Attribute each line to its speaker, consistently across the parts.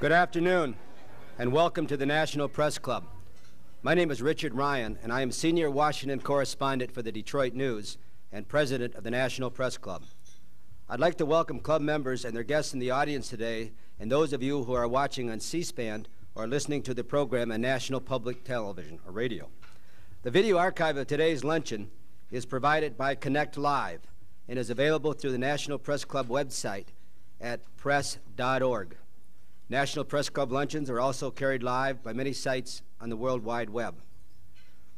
Speaker 1: Good afternoon, and welcome to the National Press Club. My name is Richard Ryan, and I am Senior Washington Correspondent for the Detroit News and President of the National Press Club. I'd like to welcome club members and their guests in the audience today, and those of you who are watching on C-SPAN or listening to the program on National Public Television or radio. The video archive of today's luncheon is provided by Connect Live and is available through the National Press Club website at press.org. National Press Club luncheons are also carried live by many sites on the World Wide Web.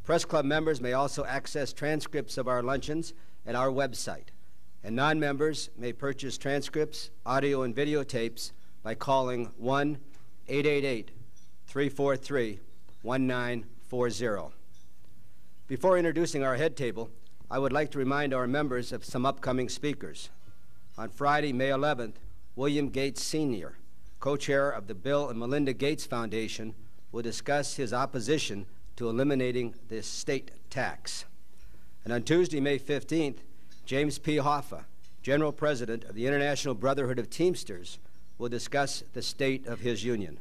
Speaker 1: Press Club members may also access transcripts of our luncheons at our website, and non-members may purchase transcripts, audio, and videotapes by calling 1-888-343-1940. Before introducing our head table, I would like to remind our members of some upcoming speakers. On Friday, May 11th, William Gates Sr., co-chair of the Bill and Melinda Gates Foundation, will discuss his opposition to eliminating the estate tax. And on Tuesday, May 15th, James P. Hoffa, General President of the International Brotherhood of Teamsters, will discuss the state of his union.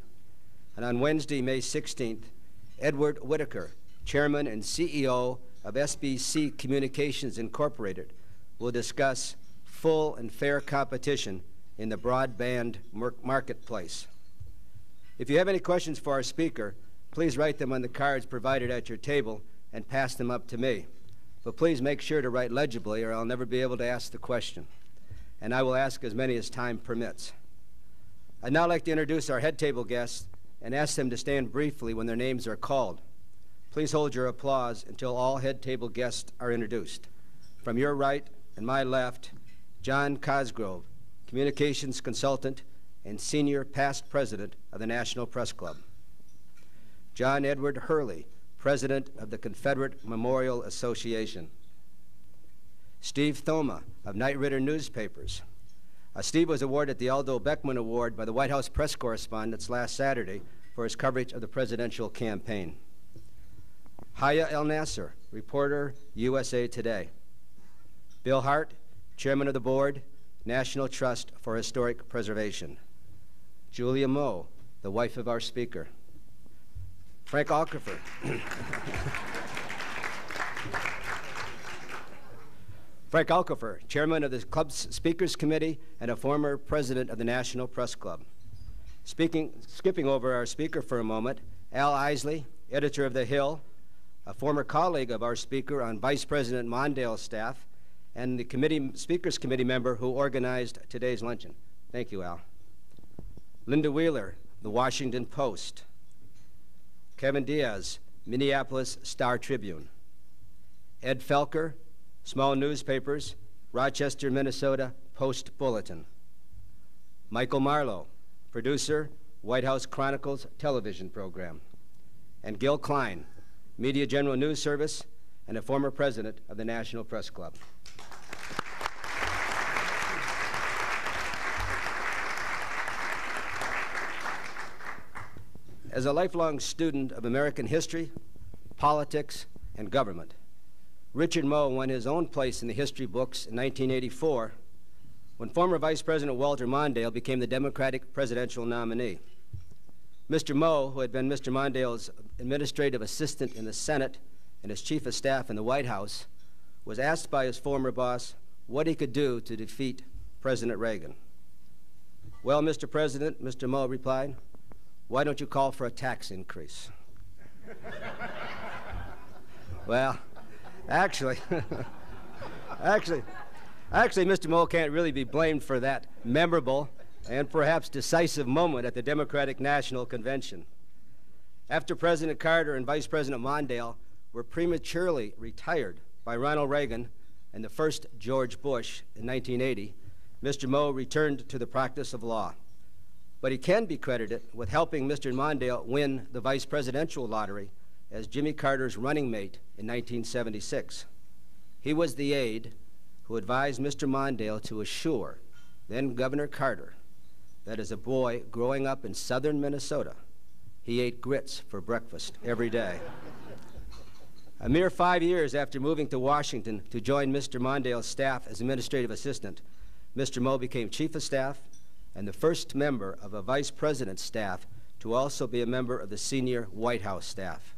Speaker 1: And on Wednesday, May 16th, Edward Whitacre, Chairman and CEO of SBC Communications Incorporated, will discuss full and fair competition in the broadband marketplace. If you have any questions for our speaker, please write them on the cards provided at your table and pass them up to me. But please make sure to write legibly or I'll never be able to ask the question. And I will ask as many as time permits. I'd now like to introduce our head table guests and ask them to stand briefly when their names are called. Please hold your applause until all head table guests are introduced. From your right and my left, John Cosgrove, communications consultant and senior past president of the National Press Club. John Edward Hurley, president of the Confederate Memorial Association. Steve Thomma of Knight Ridder Newspapers. Uh, Steve was awarded the Aldo Beckman Award by the White House press correspondents last Saturday for his coverage of the presidential campaign. Haya El Nasser, reporter, USA Today. Bill Hart, chairman of the board, National Trust for Historic Preservation. Julia Moe, the wife of our speaker. Frank Aukofer. Frank Aukofer, chairman of the club's Speakers Committee and a former president of the National Press Club. Speaking, skipping over our speaker for a moment, Al Eisele, editor of The Hill, a former colleague of our speaker on Vice President Mondale's staff, and the committee, Speakers Committee member who organized today's luncheon. Thank you, Al. Linda Wheeler, The Washington Post. Kevin Diaz, Minneapolis Star Tribune. Ed Felker, Small Newspapers, Rochester, Minnesota Post Bulletin. Michael Marlowe, producer, White House Chronicles television program. And Gil Klein, Media General News Service, and a former president of the National Press Club. As a lifelong student of American history, politics, and government, Richard Moe won his own place in the history books in 1984 when former Vice President Walter Mondale became the Democratic presidential nominee. Mr. Moe, who had been Mr. Mondale's administrative assistant in the Senate and his chief of staff in the White House, was asked by his former boss what he could do to defeat President Reagan. Well, Mr. President, Mr. Moe replied, why don't you call for a tax increase? well, actually, actually, actually, Mr. Moe can't really be blamed for that memorable and perhaps decisive moment at the Democratic National Convention. After President Carter and Vice President Mondale were prematurely retired by Ronald Reagan and the first George Bush in 1980, Mr. Moe returned to the practice of law but he can be credited with helping Mr. Mondale win the vice presidential lottery as Jimmy Carter's running mate in 1976. He was the aide who advised Mr. Mondale to assure then Governor Carter that as a boy growing up in southern Minnesota, he ate grits for breakfast every day. a mere five years after moving to Washington to join Mr. Mondale's staff as administrative assistant, Mr. Moe became chief of staff and the first member of a vice president's staff to also be a member of the senior White House staff.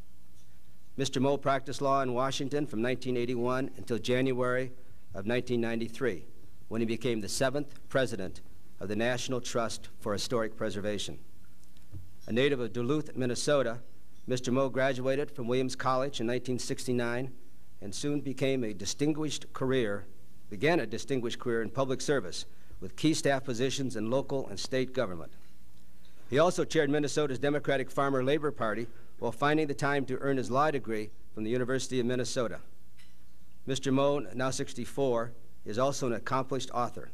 Speaker 1: Mr. Moe practiced law in Washington from 1981 until January of 1993, when he became the seventh president of the National Trust for Historic Preservation. A native of Duluth, Minnesota, Mr. Moe graduated from Williams College in 1969 and soon became a distinguished career, began a distinguished career in public service with key staff positions in local and state government. He also chaired Minnesota's Democratic Farmer Labor Party while finding the time to earn his law degree from the University of Minnesota. Mr. Moe, now 64, is also an accomplished author.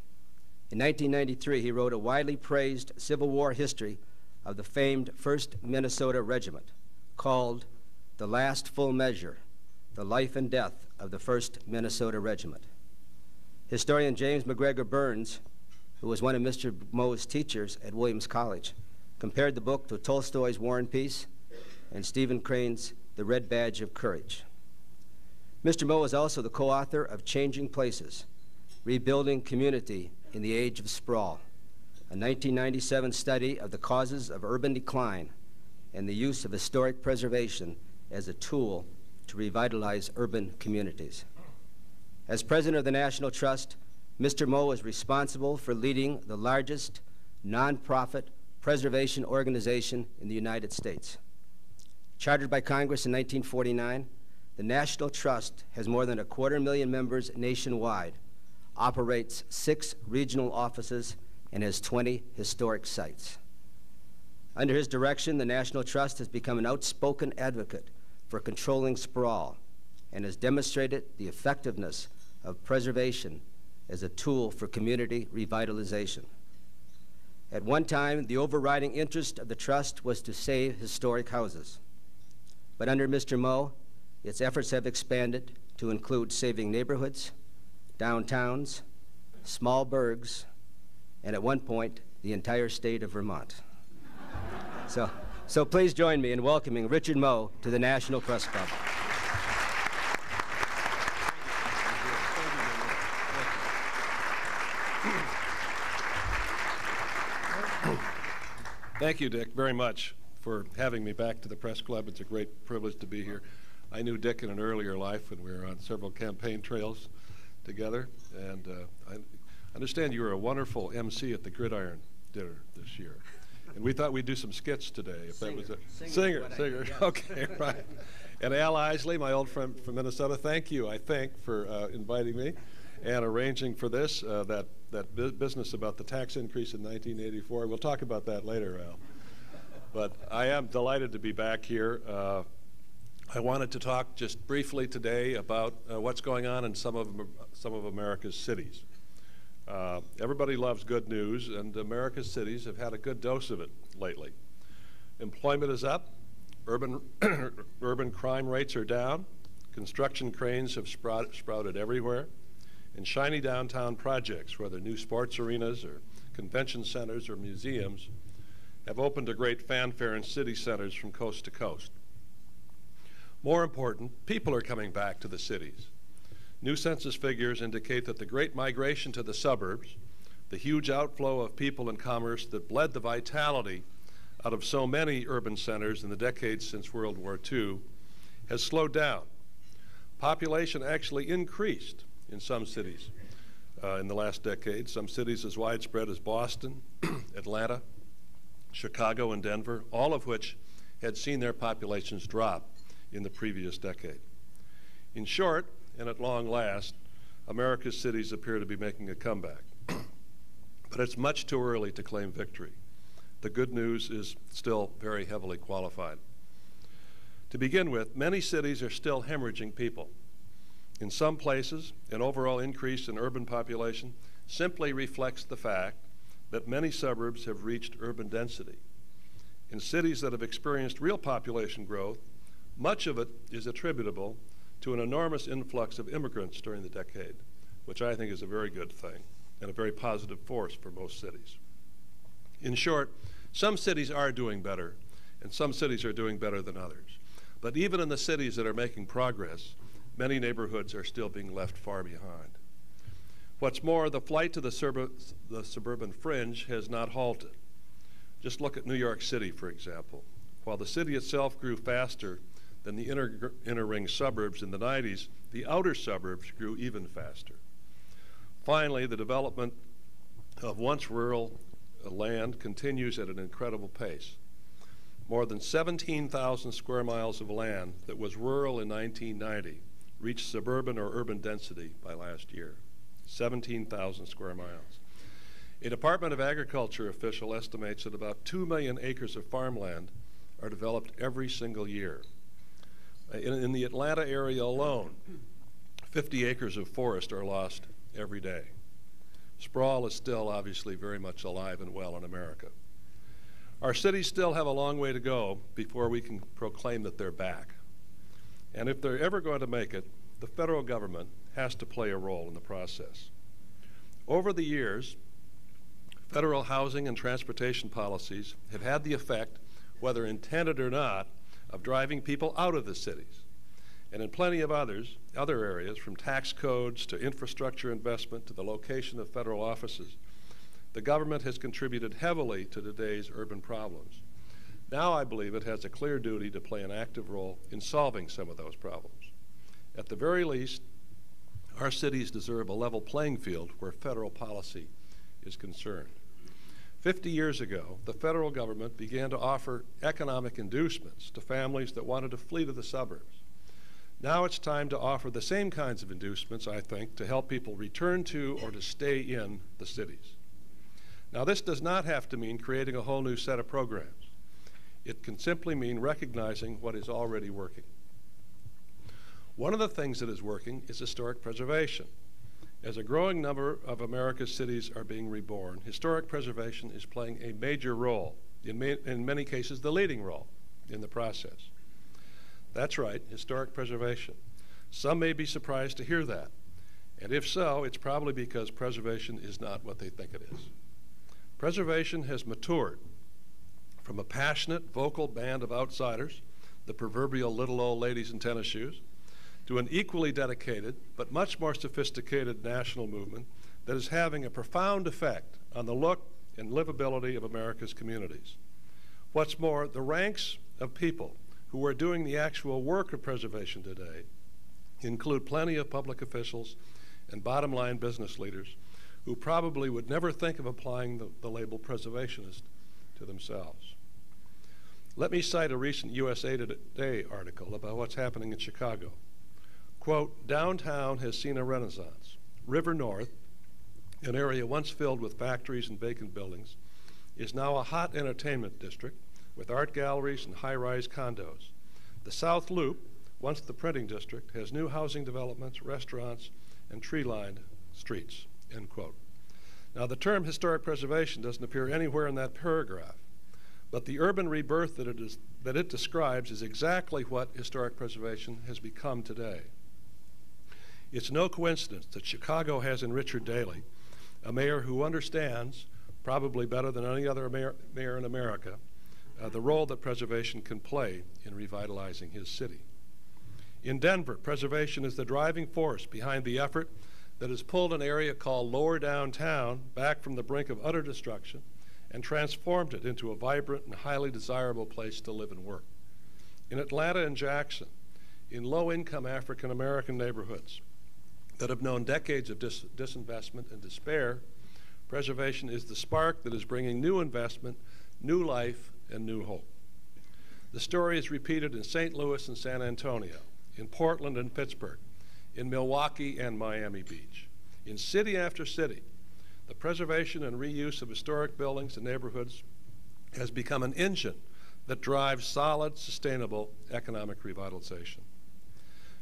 Speaker 1: In 1993, he wrote a widely praised Civil War history of the famed 1st Minnesota Regiment called The Last Full Measure The Life and Death of the 1st Minnesota Regiment. Historian James MacGregor Burns, who was one of Mr. Moe's teachers at Williams College, compared the book to Tolstoy's War and Peace and Stephen Crane's The Red Badge of Courage. Mr. Moe is also the co-author of Changing Places, Rebuilding Community in the Age of Sprawl, a 1997 study of the causes of urban decline and the use of historic preservation as a tool to revitalize urban communities. As president of the National Trust, Mr. Moe is responsible for leading the largest nonprofit preservation organization in the United States. Chartered by Congress in 1949, the National Trust has more than a quarter million members nationwide, operates six regional offices, and has 20 historic sites. Under his direction, the National Trust has become an outspoken advocate for controlling sprawl and has demonstrated the effectiveness of preservation as a tool for community revitalization. At one time, the overriding interest of the Trust was to save historic houses. But under Mr. Moe, its efforts have expanded to include saving neighborhoods, downtowns, small burgs, and at one point, the entire state of Vermont. so, so please join me in welcoming Richard Moe to the National Press Club.
Speaker 2: Thank you, Dick, very much for having me back to the Press Club. It's a great privilege to be here. I knew Dick in an earlier life when we were on several campaign trails together, and uh, I understand you were a wonderful MC at the Gridiron dinner this year. And we thought we'd do some skits today. If
Speaker 1: singer.
Speaker 2: that was
Speaker 1: a
Speaker 2: singer, singer.
Speaker 1: yeah.
Speaker 2: Okay, right. And Al Eisele, my old friend from Minnesota, thank you, I think, for uh, inviting me and arranging for this, uh, that, that bu business about the tax increase in 1984. We'll talk about that later, Al. But I am delighted to be back here. Uh, I wanted to talk just briefly today about uh, what's going on in some of, some of America's cities. Uh, everybody loves good news, and America's cities have had a good dose of it lately. Employment is up, urban, urban crime rates are down, construction cranes have sprout, sprouted everywhere, and shiny downtown projects, whether new sports arenas or convention centers or museums, have opened to great fanfare in city centers from coast to coast. More important, people are coming back to the cities. New census figures indicate that the great migration to the suburbs, the huge outflow of people and commerce that bled the vitality out of so many urban centers in the decades since World War II, has slowed down. Population actually increased in some cities uh, in the last decade, some cities as widespread as Boston, Atlanta, Chicago, and Denver, all of which had seen their populations drop in the previous decade. In short, and at long last, America's cities appear to be making a comeback. but it's much too early to claim victory. The good news is still very heavily qualified. To begin with, many cities are still hemorrhaging people. In some places, an overall increase in urban population simply reflects the fact that many suburbs have reached urban density. In cities that have experienced real population growth, much of it is attributable to an enormous influx of immigrants during the decade, which I think is a very good thing and a very positive force for most cities. In short, some cities are doing better, and some cities are doing better than others. But even in the cities that are making progress, many neighborhoods are still being left far behind. What's more, the flight to the, the suburban fringe has not halted. Just look at New York City, for example. While the city itself grew faster than the inner, inner ring suburbs in the 90s, the outer suburbs grew even faster. Finally, the development of once rural uh, land continues at an incredible pace. More than 17,000 square miles of land that was rural in 1990 reached suburban or urban density by last year. 17,000 square miles. A Department of Agriculture official estimates that about 2 million acres of farmland are developed every single year. Uh, in, in, the Atlanta area alone, 50 acres of forest are lost every day. Sprawl is still obviously very much alive and well in America. Our cities still have a long way to go before we can proclaim that they're back. And if they're ever going to make it, the federal government has to play a role in the process. Over the years, federal housing and transportation policies have had the effect, whether intended or not, of driving people out of the cities. And in plenty of others, other areas, from tax codes to infrastructure investment to the location of federal offices, the government has contributed heavily to today's urban problems. Now I believe it has a clear duty to play an active role in solving some of those problems. At the very least, our cities deserve a level playing field where federal policy is concerned. 50 years ago, the federal government began to offer economic inducements to families that wanted to flee to the suburbs. Now it's time to offer the same kinds of inducements, I think, to help people return to or to stay in the cities. Now, this does not have to mean creating a whole new set of programs. It can simply mean recognizing what is already working. One of the things that is working is historic preservation. As a growing number of America's cities are being reborn, historic preservation is playing a major role, in, ma in many cases, the leading role in the process. That's right, historic preservation. Some may be surprised to hear that. And if so, it's probably because preservation is not what they think it is. Preservation has matured from a passionate, vocal band of outsiders, the proverbial little old ladies in tennis shoes, to an equally dedicated but much more sophisticated national movement that is having a profound effect on the look and livability of America's communities. What's more, the ranks of people who are doing the actual work of preservation today include plenty of public officials and bottom line business leaders who probably would never think of applying the, the label preservationist to themselves. Let me cite a recent USA Today article about what's happening in Chicago. Quote, downtown has seen a renaissance. River North, an area once filled with factories and vacant buildings, is now a hot entertainment district with art galleries and high-rise condos. The South Loop, once the printing district, has new housing developments, restaurants, and tree-lined streets. End quote. Now, the term historic preservation doesn't appear anywhere in that paragraph, but the urban rebirth that it, is, that it describes is exactly what historic preservation has become today. It's no coincidence that Chicago has in Richard Daley a mayor who understands, probably better than any other mayor, mayor in America, uh, the role that preservation can play in revitalizing his city. In Denver, preservation is the driving force behind the effort that has pulled an area called Lower Downtown back from the brink of utter destruction and transformed it into a vibrant and highly desirable place to live and work. In Atlanta and Jackson, in low income African American neighborhoods that have known decades of dis disinvestment and despair, preservation is the spark that is bringing new investment, new life, and new hope. The story is repeated in St. Louis and San Antonio, in Portland and Pittsburgh, in Milwaukee and Miami Beach. In city after city, the preservation and reuse of historic buildings and neighborhoods has become an engine that drives solid, sustainable economic revitalization.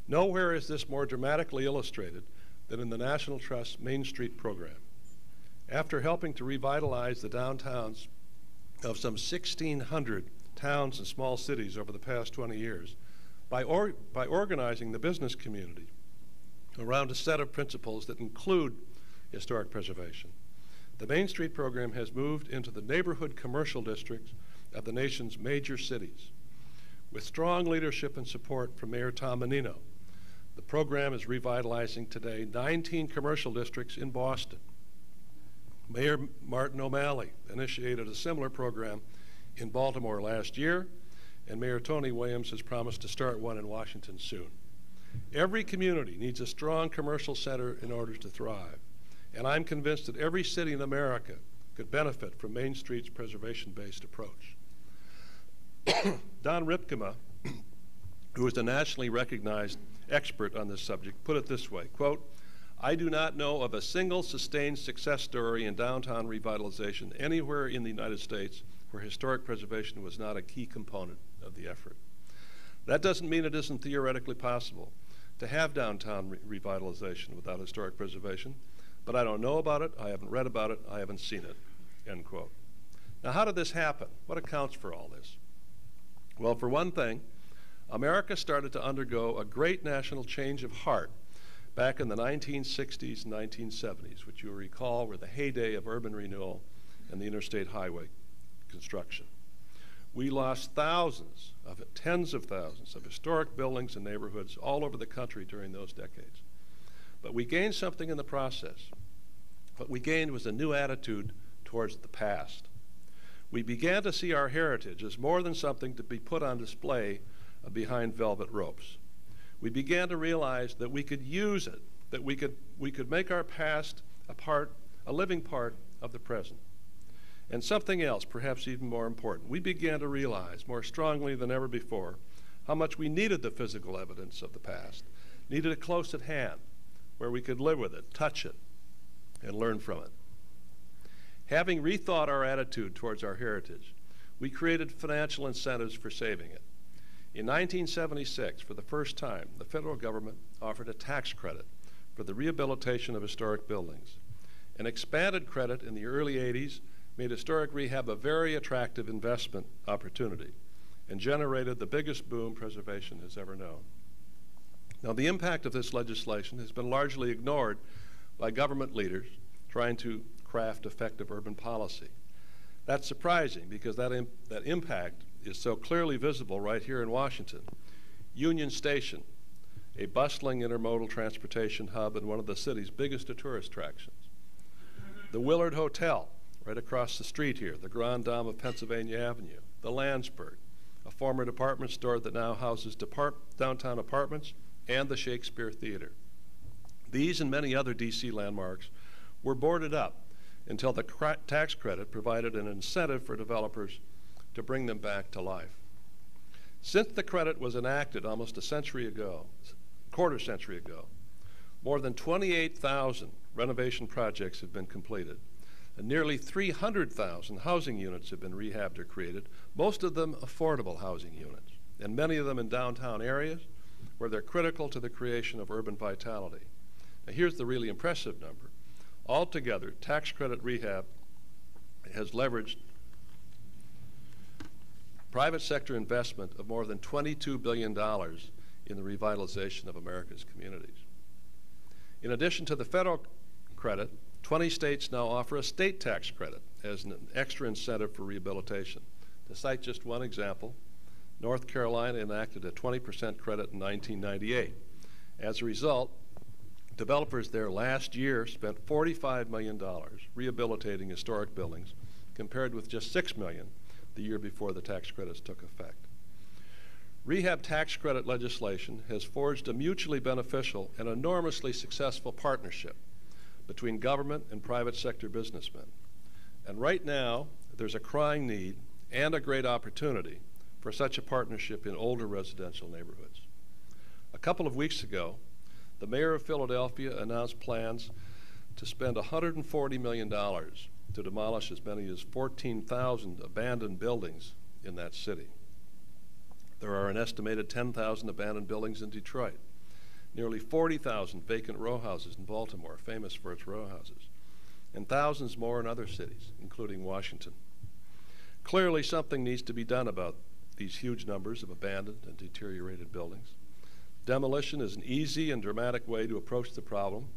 Speaker 2: Nowhere is this more dramatically illustrated than in the National Trust Main Street program. After helping to revitalize the downtowns of some 1,600 towns and small cities over the past 20 years, by, or, by organizing the business community around a set of principles that include historic preservation. The Main Street program has moved into the neighborhood commercial districts of the nation's major cities. With strong leadership and support from Mayor Tom Menino, The program is revitalizing today 19 commercial districts in Boston. Mayor Martin O'Malley initiated a similar program in Baltimore last year, and Mayor Tony Williams has promised to start one in Washington soon. Every community needs a strong commercial center in order to thrive, and I'm convinced that every city in America could benefit from Main Street's preservation-based approach. Don Rypkema, who is a nationally recognized expert on this subject, put it this way, quote, I do not know of a single sustained success story in downtown revitalization anywhere in the United States where historic preservation was not a key component of the effort. That doesn't mean it isn't theoretically possible to have downtown re revitalization without historic preservation, but I don't know about it, I haven't read about it, I haven't seen it, end quote. Now, how did this happen? What accounts for all this? Well, for one thing, America started to undergo a great national change of heart back in the 1960s and 1970s, which you'll recall were the heyday of urban renewal and the interstate highway construction. We lost thousands of tens of thousands of historic buildings and neighborhoods all over the country during those decades. But we gained something in the process. What we gained was a new attitude towards the past. We began to see our heritage as more than something to be put on display behind velvet ropes. We began to realize that we could use it, that we could, we could make our past a part, a living part of the present. And something else, perhaps even more important, we began to realize more strongly than ever before how much we needed the physical evidence of the past, needed it close at hand, where we could live with it, touch it, and learn from it. Having rethought our attitude towards our heritage, we created financial incentives for saving it. In 1976, for the first time, the federal government offered a tax credit for the rehabilitation of historic buildings. An expanded credit in the early 80s made historic rehab a very attractive investment opportunity and generated the biggest boom preservation has ever known. Now, the impact of this legislation has been largely ignored by government leaders trying to craft effective urban policy. That's surprising because that, that impact is so clearly visible right here in Washington. Union Station, a bustling intermodal transportation hub and one of the city's biggest tourist attractions. The Willard Hotel, right across the street here, the Grand Dame of Pennsylvania Avenue, the Lansburgh, a former department store that now houses depart downtown apartments, and the Shakespeare Theater. These and many other D.C. landmarks were boarded up until the tax credit provided an incentive for developers to bring them back to life. Since the credit was enacted almost a century ago, quarter century ago, more than 28,000 renovation projects have been completed and nearly 300,000 housing units have been rehabbed or created, most of them affordable housing units, and many of them in downtown areas where they're critical to the creation of urban vitality. Now, here's the really impressive number. Altogether, tax credit rehab has leveraged private sector investment of more than $22 billion in the revitalization of America's communities. In addition to the federal credit, 20 states now offer a state tax credit as an extra incentive for rehabilitation. To cite just one example, North Carolina enacted a 20% credit in 1998. As a result, developers there last year spent $45 million rehabilitating historic buildings compared with just 6 million the year before the tax credits took effect. Rehab tax credit legislation has forged a mutually beneficial and enormously successful partnership between government and private sector businessmen. And right now, there's a crying need and a great opportunity for such a partnership in older residential neighborhoods. A couple of weeks ago, the mayor of Philadelphia announced plans to spend $140 million to demolish as many as 14,000 abandoned buildings in that city. There are an estimated 10,000 abandoned buildings in Detroit nearly 40,000 vacant row houses in Baltimore, famous for its row houses, and thousands more in other cities, including Washington. Clearly, something needs to be done about these huge numbers of abandoned and deteriorated buildings. Demolition is an easy and dramatic way to approach the problem,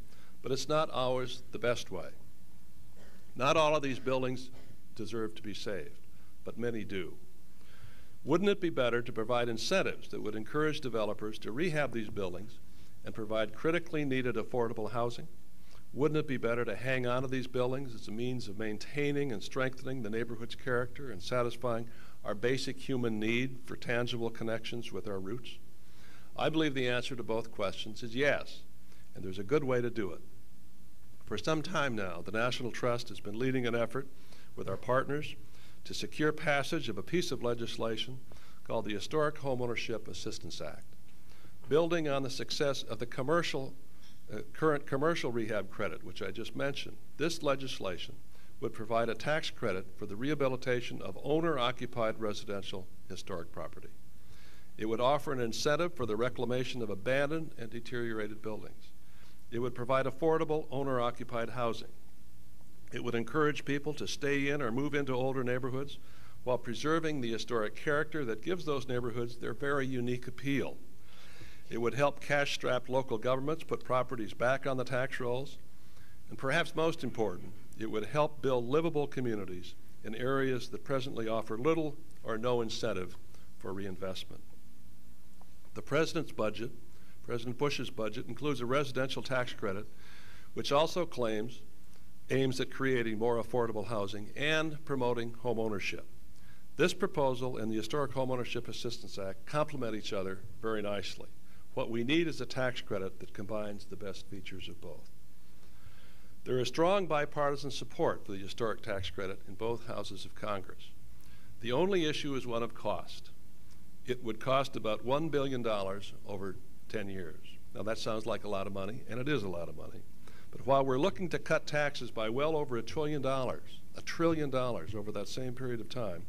Speaker 2: but it's not always the best way. Not all of these buildings deserve to be saved, but many do. Wouldn't it be better to provide incentives that would encourage developers to rehab these buildings and provide critically needed affordable housing? Wouldn't it be better to hang on to these buildings as a means of maintaining and strengthening the neighborhood's character and satisfying our basic human need for tangible connections with our roots? I believe the answer to both questions is yes, and there's a good way to do it. For some time now, the National Trust has been leading an effort with our partners to secure passage of a piece of legislation called the Historic Homeownership Assistance Act. Building on the success of the commercial, uh, current commercial rehab credit, which I just mentioned, this legislation would provide a tax credit for the rehabilitation of owner occupied residential historic property. It would offer an incentive for the reclamation of abandoned and deteriorated buildings. It would provide affordable owner occupied housing. It would encourage people to stay in or move into older neighborhoods while preserving the historic character that gives those neighborhoods their very unique appeal. It would help cash strapped local governments put properties back on the tax rolls. And perhaps most important, it would help build livable communities in areas that presently offer little or no incentive for reinvestment. The President's budget, President Bush's budget, includes a residential tax credit, which also claims aims at creating more affordable housing and promoting home ownership. This proposal and the Historic Homeownership Assistance Act complement each other very nicely. What we need is a tax credit that combines the best features of both. There is strong bipartisan support for the historic tax credit in both houses of Congress. The only issue is one of cost. It would cost about $1 billion over 10 years. Now, that sounds like a lot of money, and it is a lot of money. But while we're looking to cut taxes by well over a trillion dollars, a trillion dollars over that same period of time,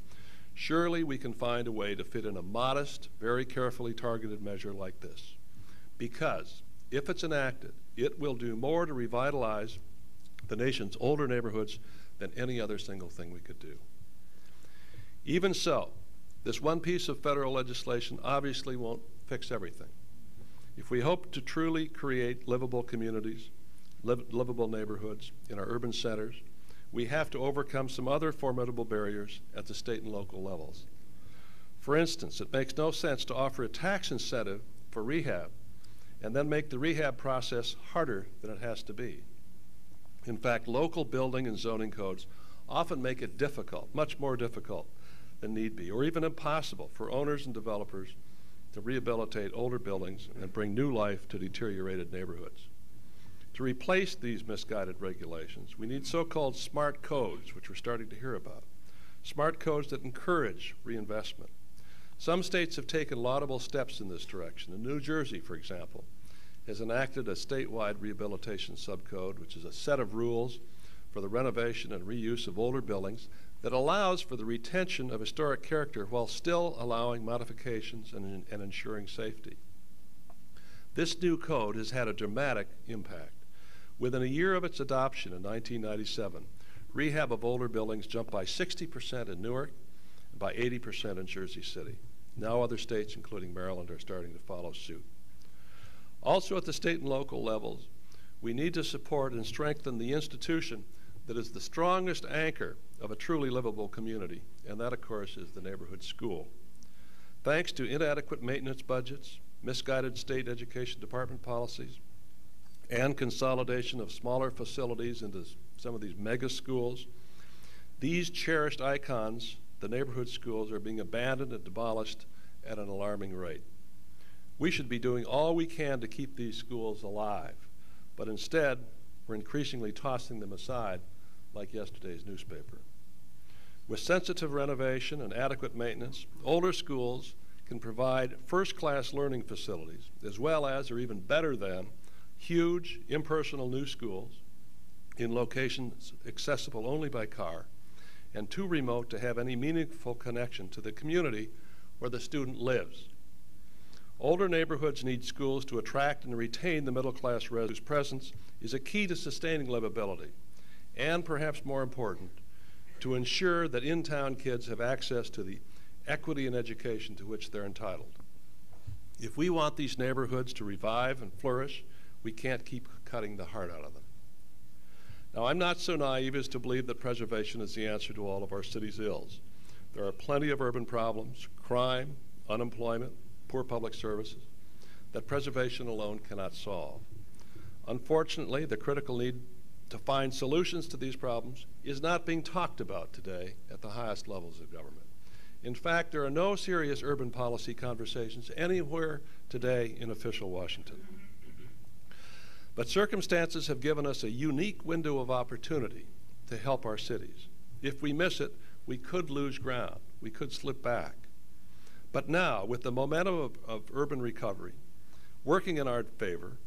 Speaker 2: surely we can find a way to fit in a modest, very carefully targeted measure like this. Because if it's enacted, it will do more to revitalize the nation's older neighborhoods than any other single thing we could do. Even so, this one piece of federal legislation obviously won't fix everything. If we hope to truly create livable communities, livable neighborhoods in our urban centers, we have to overcome some other formidable barriers at the state and local levels. For instance, it makes no sense to offer a tax incentive for rehab and then make the rehab process harder than it has to be. In fact, local building and zoning codes often make it difficult, much more difficult than need be, or even impossible for owners and developers to rehabilitate older buildings and bring new life to deteriorated neighborhoods. To replace these misguided regulations, we need so called smart codes, which we're starting to hear about. Smart codes that encourage reinvestment. Some states have taken laudable steps in this direction. In New Jersey, for example, has enacted a statewide rehabilitation subcode, which is a set of rules for the renovation and reuse of older buildings that allows for the retention of historic character while still allowing modifications and, and ensuring safety. This new code has had a dramatic impact. Within a year of its adoption in 1997, rehab of older buildings jumped by 60% in Newark and by 80% in Jersey City. Now other states, including Maryland, are starting to follow suit. Also at the state and local levels, we need to support and strengthen the institution that is the strongest anchor of a truly livable community, and that, of course, is the neighborhood school. Thanks to inadequate maintenance budgets, misguided state education department policies, and consolidation of smaller facilities into some of these mega schools. These cherished icons, the neighborhood schools, are being abandoned and demolished at an alarming rate. We should be doing all we can to keep these schools alive, but instead, we're increasingly tossing them aside like yesterday's newspaper. With sensitive renovation and adequate maintenance, older schools can provide first class learning facilities, as well as, or even better than, huge impersonal new schools in locations accessible only by car and too remote to have any meaningful connection to the community where the student lives. Older neighborhoods need schools to attract and retain the middle class residents whose presence is a key to sustaining livability and, perhaps more important, to ensure that in town kids have access to the equity and education to which they're entitled. If we want these neighborhoods to revive and flourish, we can't keep cutting the heart out of them. Now, I'm not so naive as to believe that preservation is the answer to all of our city's ills. There are plenty of urban problems crime, unemployment, poor public services. that preservation alone cannot solve. Unfortunately, the critical need to find solutions to these problems is not being talked about today at the highest levels of government. In fact, there are no serious urban policy conversations anywhere today in official Washington. But circumstances have given us a unique window of opportunity to help our cities. If we miss it, we could lose ground, we could slip back. But now, with the momentum of, of urban recovery working in our favor,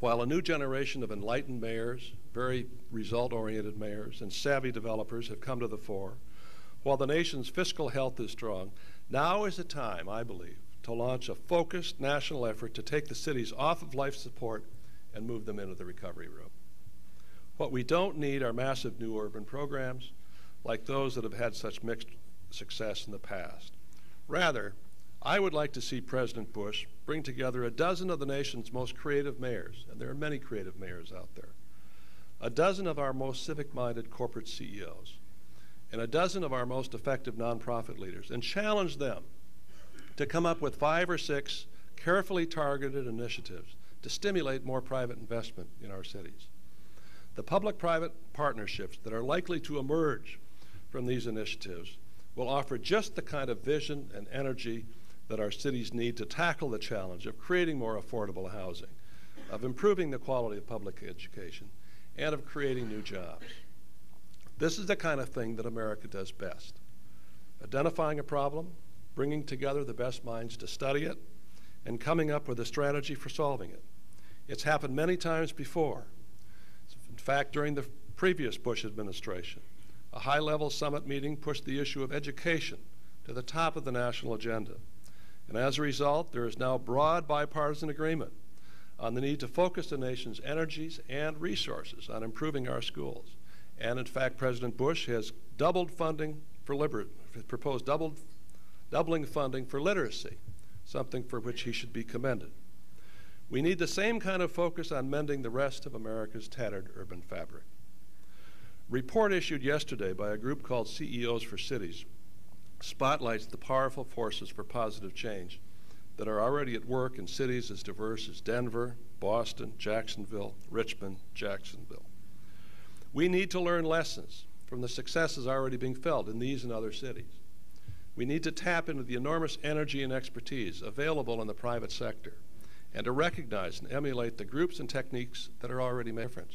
Speaker 2: while a new generation of enlightened mayors, very result oriented mayors, and savvy developers have come to the fore, while the nation's fiscal health is strong, now is the time, I believe, to launch a focused national effort to take the cities off of life support and move them into the recovery room. What we don't need are massive new urban programs like those that have had such mixed success in the past. Rather, I would like to see President Bush bring together a dozen of the nation's most creative mayors, and there are many creative mayors out there, a dozen of our most civic minded corporate CEOs, and a dozen of our most effective nonprofit leaders, and challenge them to come up with five or six carefully targeted initiatives to stimulate more private investment in our cities. The public private partnerships that are likely to emerge from these initiatives will offer just the kind of vision and energy that our cities need to tackle the challenge of creating more affordable housing, of improving the quality of public education, and of creating new jobs. This is the kind of thing that America does best identifying a problem, bringing together the best minds to study it, and coming up with a strategy for solving it. It's happened many times before. In fact, during the previous Bush administration, a high level summit meeting pushed the issue of education to the top of the national agenda. And as a result, there is now broad bipartisan agreement on the need to focus the nation's energies and resources on improving our schools. And in fact, President Bush has doubled funding for proposed doubled, doubling funding for literacy, something for which he should be commended. We need the same kind of focus on mending the rest of America's tattered urban fabric. Report issued yesterday by a group called CEOs for Cities spotlights the powerful forces for positive change that are already at work in cities as diverse as Denver, Boston, Jacksonville, Richmond, Jacksonville. We need to learn lessons from the successes already being felt in these and other cities. We need to tap into the enormous energy and expertise available in the private sector and to recognize and emulate the groups and techniques that are already making a difference.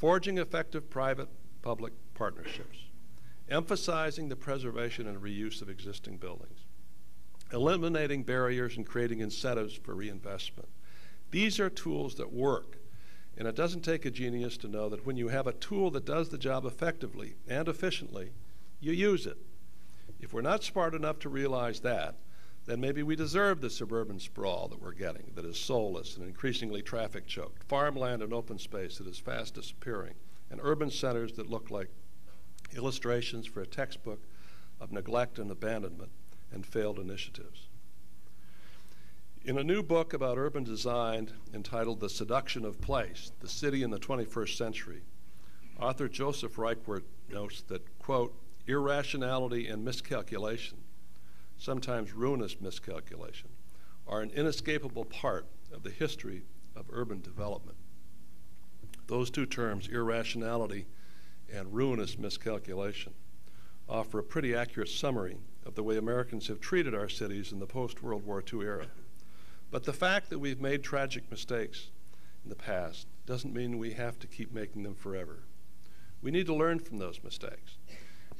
Speaker 2: Forging effective private public partnerships, emphasizing the preservation and reuse of existing buildings, eliminating barriers and creating incentives for reinvestment. These are tools that work. And it doesn't take a genius to know that when you have a tool that does the job effectively and efficiently, you use it. If we're not smart enough to realize that, then maybe we deserve the suburban sprawl that we're getting that is soulless and increasingly traffic choked, farmland and open space that is fast disappearing, and urban centers that look like illustrations for a textbook of neglect and abandonment and failed initiatives. In a new book about urban design entitled The Seduction of Place The City in the 21st Century, author Joseph Rykwert notes that, quote, irrationality and miscalculation sometimes ruinous miscalculation, are an inescapable part of the history of urban development. Those two terms, irrationality and ruinous miscalculation, offer a pretty accurate summary of the way Americans have treated our cities in the post World War II era. But the fact that we've made tragic mistakes in the past doesn't mean we have to keep making them forever. We need to learn from those mistakes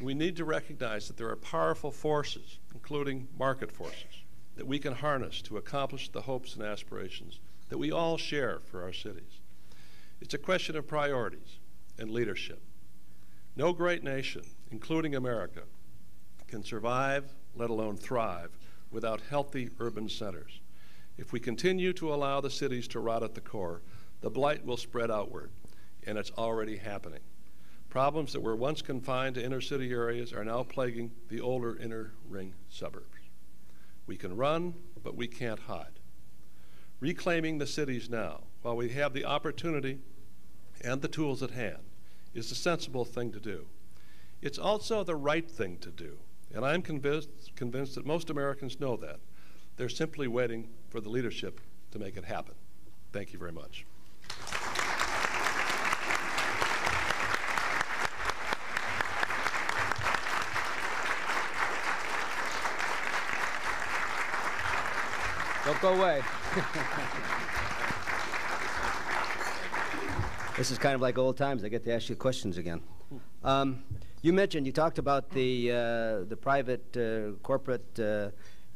Speaker 2: we need to recognize that there are powerful forces, including market forces, that we can harness to accomplish the hopes and aspirations that we all share for our cities. It's a question of priorities and leadership. No great nation, including America, can survive, let alone thrive, without healthy urban centers. If we continue to allow the cities to rot at the core, the blight will spread outward, and it's already happening. Problems that were once confined to inner city areas are now plaguing the older inner ring suburbs. We can run, but we can't hide. Reclaiming the cities now, while we have the opportunity and the tools at hand, is the sensible thing to do. It's also the right thing to do, and I'm convinced, convinced that most Americans know that. They're simply waiting for the leadership to make it happen. Thank you very much.
Speaker 1: Don't go away. this is kind of like old times. I get to ask you questions again. Um, you mentioned, you talked about the, uh, the private, uh, corporate, uh,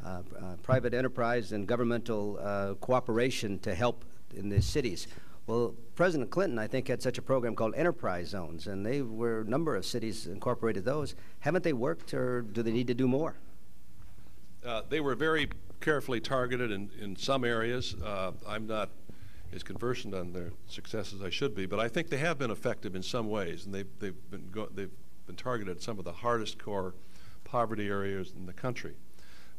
Speaker 1: uh, uh private enterprise and governmental uh, cooperation to help in the cities. Well, President Clinton, I think, had such a program called Enterprise Zones, and they were a number of cities incorporated those. Haven't they worked, or do they need to do more?
Speaker 2: they were very carefully targeted in, in some areas. Uh, I'm not as conversant on their success as I should be, but I think they have been effective in some ways, and they've, they've, been, they've been targeted at some of the hardest core poverty areas in the country.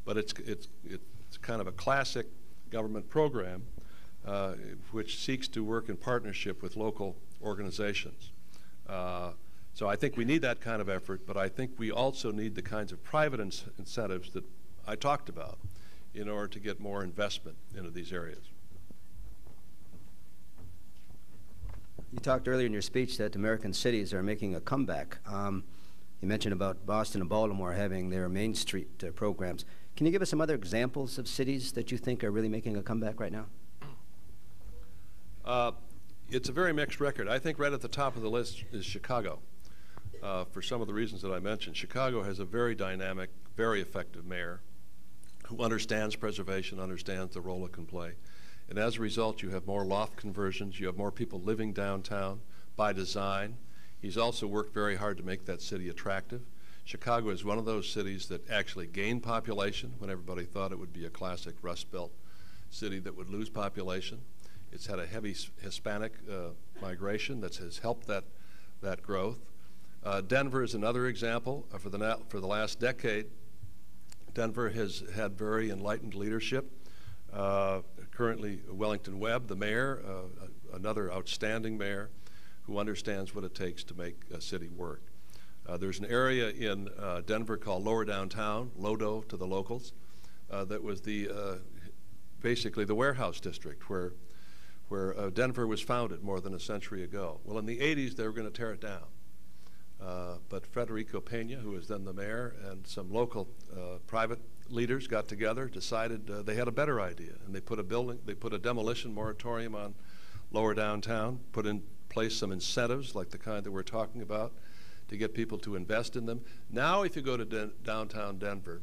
Speaker 2: But it's, it's, it's kind of a classic government program uh, which seeks to work in partnership with local organizations. Uh, so I think we need that kind of effort, but I think we also need the kinds of private incentives that I talked about in order to get more investment into these areas.
Speaker 1: You talked earlier in your speech that American cities are making a comeback. Um, you mentioned about Boston and Baltimore having their Main Street uh, programs. Can you give us some other examples of cities that you think are really making a comeback right now?
Speaker 2: Uh, it's a very mixed record. I think right at the top of the list is Chicago. Uh, for some of the reasons that I mentioned. Chicago has a very dynamic, very effective mayor who understands preservation, understands the role it can play. And as a result, you have more loft conversions, you have more people living downtown by design. He's also worked very hard to make that city attractive. Chicago is one of those cities that actually gained population when everybody thought it would be a classic Rust Belt city that would lose population. It's had a heavy Hispanic uh, migration that has helped that, that growth. Uh, Denver is another example. Uh, for, the, for the last decade, Denver has had very enlightened leadership. Uh, currently, Wellington Webb, the mayor, uh, another outstanding mayor who understands what it takes to make a city work. Uh, there's an area in uh, Denver called Lower Downtown, LoDo to the locals, uh, that was the basically the warehouse district where where Denver was founded more than a century ago. Well, in the 80s, they were going to tear it down. Uh, but Federico Pena, who was then the mayor, and some local uh, private leaders got together, decided uh, they had a better idea, and they put a building, they put a demolition moratorium on lower downtown, put in place some incentives like the kind that we're talking about to get people to invest in them. Now, if you go to de downtown Denver,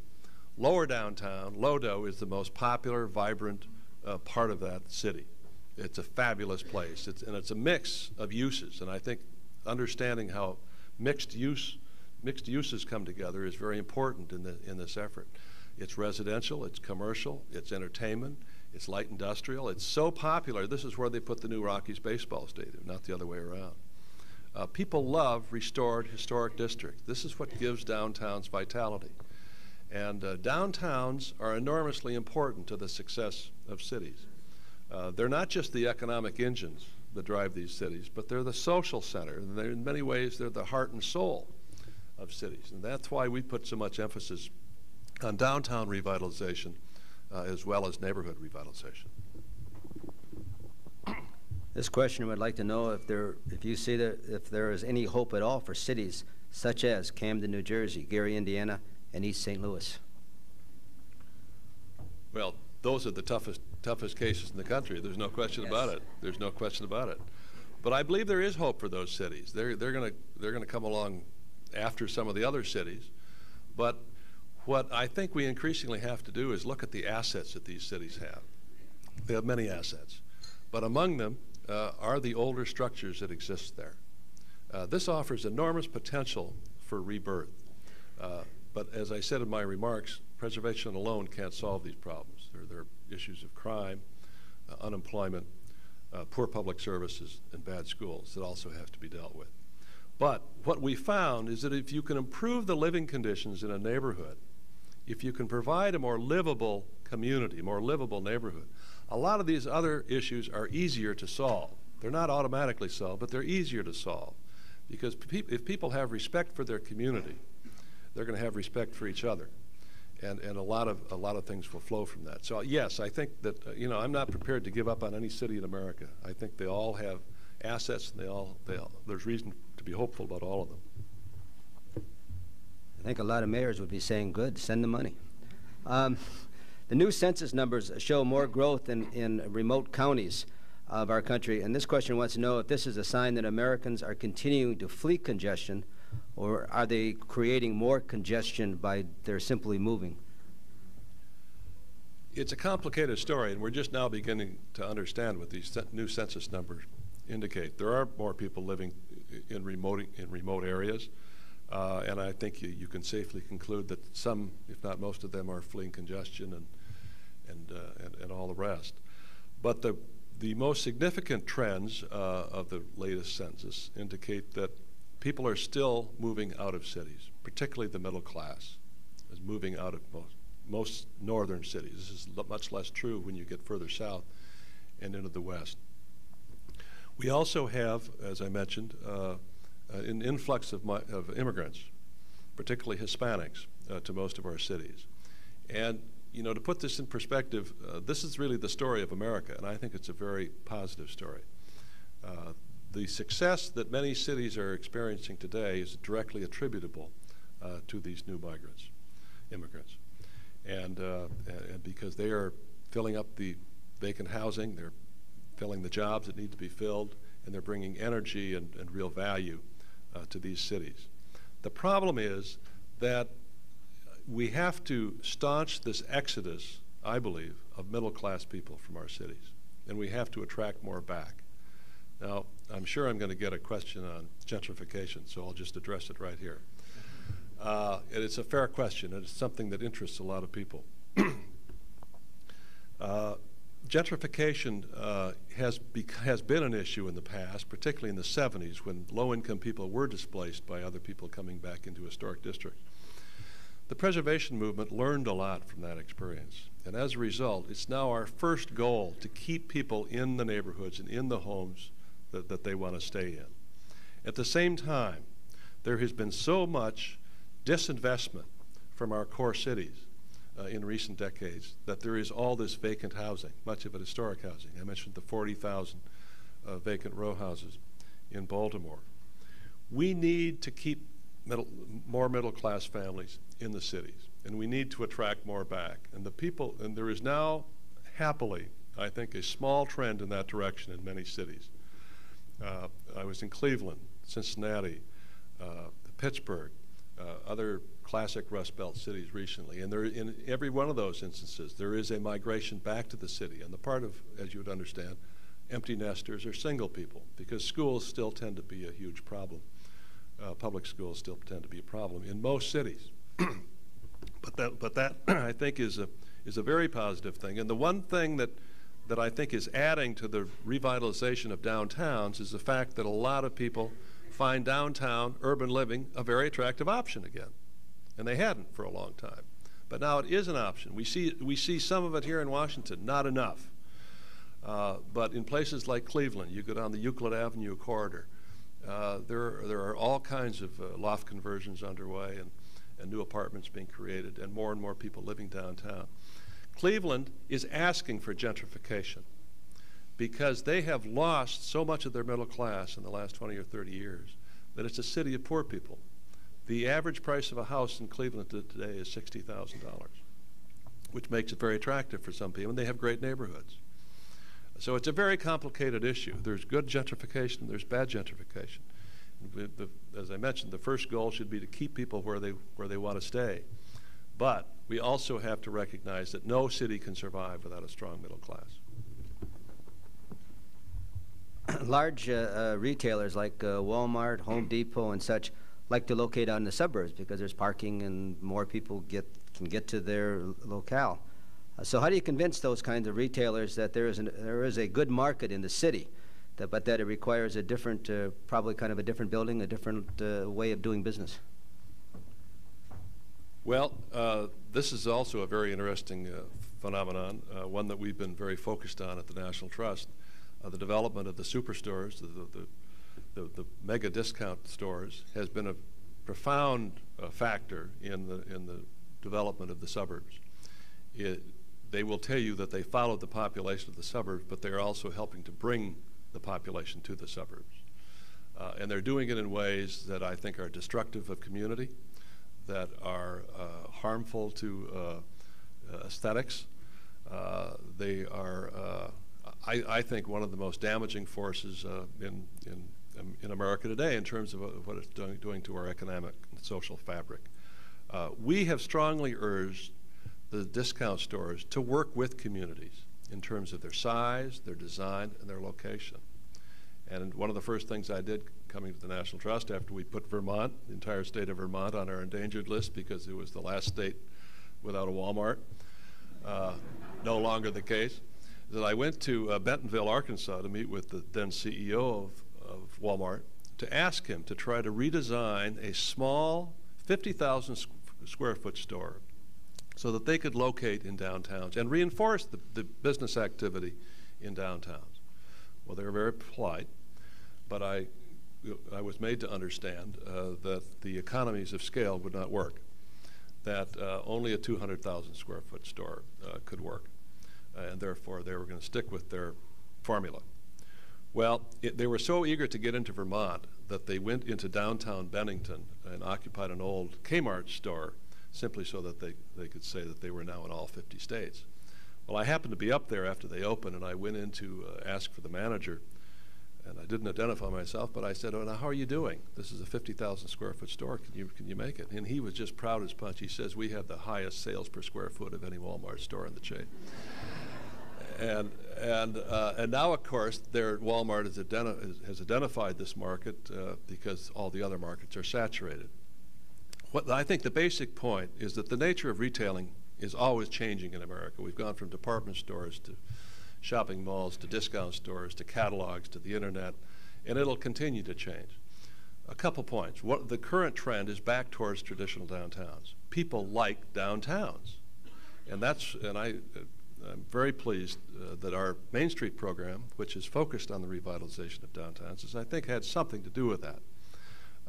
Speaker 2: lower downtown, LoDo is the most popular, vibrant uh, part of that city. It's a fabulous place, it's, and it's a mix of uses, and I think understanding how mixed use mixed uses come together is very important in, the, in this effort. It's residential, it's commercial, it's entertainment, it's light industrial. It's so popular. This is where they put the new Rockies baseball stadium, not the other way around. Uh, people love restored historic districts. This is what gives downtowns vitality. And uh, downtowns are enormously important to the success of cities. Uh, they're not just the economic engines that drive these cities, but they're the social center. And in many ways, they're the heart and soul of cities. And that's why we put so much emphasis on downtown revitalization uh, as well as neighborhood revitalization.
Speaker 1: This question would like to know if there, if you see that if there is any hope at all for cities such as Camden, New Jersey, Gary, Indiana, and East St. Louis.
Speaker 2: Well, those are the toughest toughest cases in the country. There's no question yes. about it. There's no question about it. But I believe there is hope for those cities. They're they're going to they're going to come along after some of the other cities. But what I think we increasingly have to do is look at the assets that these cities have. They have many assets, but among them uh, are the older structures that exist there. Uh, this offers enormous potential for rebirth. Uh, but as I said in my remarks, preservation alone can't solve these problems. There are issues of crime, uh, unemployment, uh, poor public services, and bad schools that also have to be dealt with. But what we found is that if you can improve the living conditions in a neighborhood, if you can provide a more livable community, more livable neighborhood, a lot of these other issues are easier to solve. They're not automatically solved, but they're easier to solve. Because pe if people have respect for their community, they're going to have respect for each other. And, and a lot of a lot of things will flow from that. So yes, I think that uh, you know I'm not prepared to give up on any city in America. I think they all have assets, and they all, they all there's reason to be hopeful about all of them.
Speaker 1: I think a lot of mayors would be saying, "Good, send the money." Um, the new census numbers show more growth in, in remote counties of our country, and this question wants to know if this is a sign that Americans are continuing to flee congestion, or are they creating more congestion by their simply moving?
Speaker 2: It's a complicated story, and we're just now beginning to understand what these new census numbers indicate. There are more people living in remote in remote areas, uh, and I think you, you, can safely conclude that some, if not most of them, are fleeing congestion and and uh, and, and, all the rest. But the the most significant trends uh, of the latest census indicate that people are still moving out of cities, particularly the middle class, is moving out of most, most northern cities. This is much less true when you get further south and into the west. We also have, as I mentioned, uh, an influx of, of, immigrants, particularly Hispanics, uh, to most of our cities. And, you know, to put this in perspective, uh, this is really the story of America, and I think it's a very positive story. The success that many cities are experiencing today is directly attributable uh, to these new migrants, immigrants. And, uh, and because they are filling up the vacant housing, they're filling the jobs that need to be filled, and they're bringing energy and, and real value uh, to these cities. The problem is that we have to staunch this exodus, I believe, of middle class people from our cities, and we have to attract more back. Now, I'm sure I'm going to get a question on gentrification, so I'll just address it right here. Uh, and it's a fair question, and it's something that interests a lot of people. uh, gentrification uh, has, has been an issue in the past, particularly in the 70s when low-income people were displaced by other people coming back into historic districts. The preservation movement learned a lot from that experience. And as a result, it's now our first goal to keep people in the neighborhoods and in the homes that, that they want to stay in. At the same time, there has been so much disinvestment from our core cities uh, in recent decades that there is all this vacant housing, much of it historic housing. I mentioned the 40,000 uh, vacant row houses in Baltimore. We need to keep middle, more middle class families in the cities, and we need to attract more back. And the people, and there is now, happily, I think, a small trend in that direction in many cities. Uh, I was in Cleveland, Cincinnati, uh, Pittsburgh, uh, other classic Rust Belt cities recently. And there, in every one of those instances, there is a migration back to the city. And the part of, as you would understand, empty nesters or single people because schools still tend to be a huge problem. Uh, public schools still tend to be a problem in most cities. but that, but that I think is a, is a very positive thing. And the one thing that, that I think is adding to the revitalization of downtowns is the fact that a lot of people find downtown urban living a very attractive option again. And they hadn't for a long time. But now it is an option. We see, we see some of it here in Washington, not enough. Uh, but in places like Cleveland, you go down the Euclid Avenue corridor, uh, there, there are all kinds of uh, loft conversions underway and, and new apartments being created and more and more people living downtown. Cleveland is asking for gentrification because they have lost so much of their middle class in the last 20 or 30 years that it's a city of poor people. The average price of a house in Cleveland today is $60,000, which makes it very attractive for some people, and they have great neighborhoods. So it's a very complicated issue. There's good gentrification, there's bad gentrification. The, as I mentioned, the first goal should be to keep people where they, where they want to stay. But we also have to recognize that no city can survive without a strong middle class.
Speaker 1: large uh, uh, retailers like uh, Walmart, Home Depot, and such like to locate out in the suburbs because there's parking and more people get can get to their locale. Uh, so how do you convince those kinds of retailers that there is an, there is a good market in the city, that, but that it requires a different, uh, probably kind of a different building, a different uh, way of doing business?
Speaker 2: Well, this is also a very interesting phenomenon, one that we've been very focused on at the National Trust uh, the development of the superstores, the, the, the, the, mega discount stores, has been a profound uh, factor in the, in the development of the suburbs. It, they will tell you that they followed the population of the suburbs, but they are also helping to bring the population to the suburbs. Uh, and they're doing it in ways that I think are destructive of community, that are uh, harmful to uh, aesthetics. Uh, they are, uh, I, I, think, one of the most damaging forces uh, in, in, in America today in terms of what it's doing, doing to our economic and social fabric. we have strongly urged the discount stores to work with communities in terms of their size, their design, and their location. And one of the first things I did coming to the National Trust after we put Vermont, the entire state of Vermont, on our endangered list because it was the last state without a Walmart, uh, no longer the case, that I went to uh, Bentonville, Arkansas to meet with the then CEO of, of Walmart to ask him to try to redesign a small 50,000 square foot store so that they could locate in downtowns and reinforce the, the business activity in downtowns. Well, they were very polite, but I, I was made to understand uh, that the economies of scale would not work, that uh, only a 200,000 square foot store uh, could work, and therefore they were going to stick with their formula. Well, it, they were so eager to get into Vermont that they went into downtown Bennington and occupied an old Kmart store simply so that they, they could say that they were now in all 50 states. Well, I happened to be up there after they opened, and I went in to uh, ask for the manager, and I didn't identify myself, but I said, "Oh, now how are you doing? This is a 50,000 square foot store. Can you can you make it?" And he was just proud as punch. He says, "We have the highest sales per square foot of any Walmart store in the chain." and and uh, and now, of course, their Walmart has, identi has identified this market uh, because all the other markets are saturated. What I think the basic point is that the nature of retailing is always changing in America. We've gone from department stores to shopping malls to discount stores to catalogs to the internet, and it'll continue to change. A couple points. What, the current trend is back towards traditional downtowns. People like downtowns, and that's and I. I'm very pleased uh, that our Main Street program, which is focused on the revitalization of downtowns, has I think had something to do with that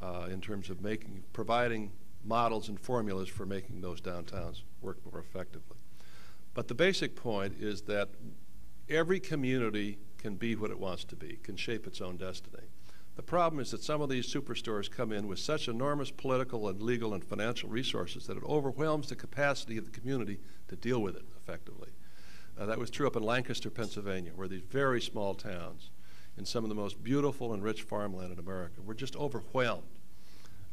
Speaker 2: uh, in terms of making providing models and formulas for making those downtowns work more effectively. But the basic point is that every community can be what it wants to be, can shape its own destiny. The problem is that some of these superstores come in with such enormous political and legal and financial resources that it overwhelms the capacity of the community to deal with it effectively. Uh, that was true up in Lancaster, Pennsylvania, where these very small towns in some of the most beautiful and rich farmland in America were just overwhelmed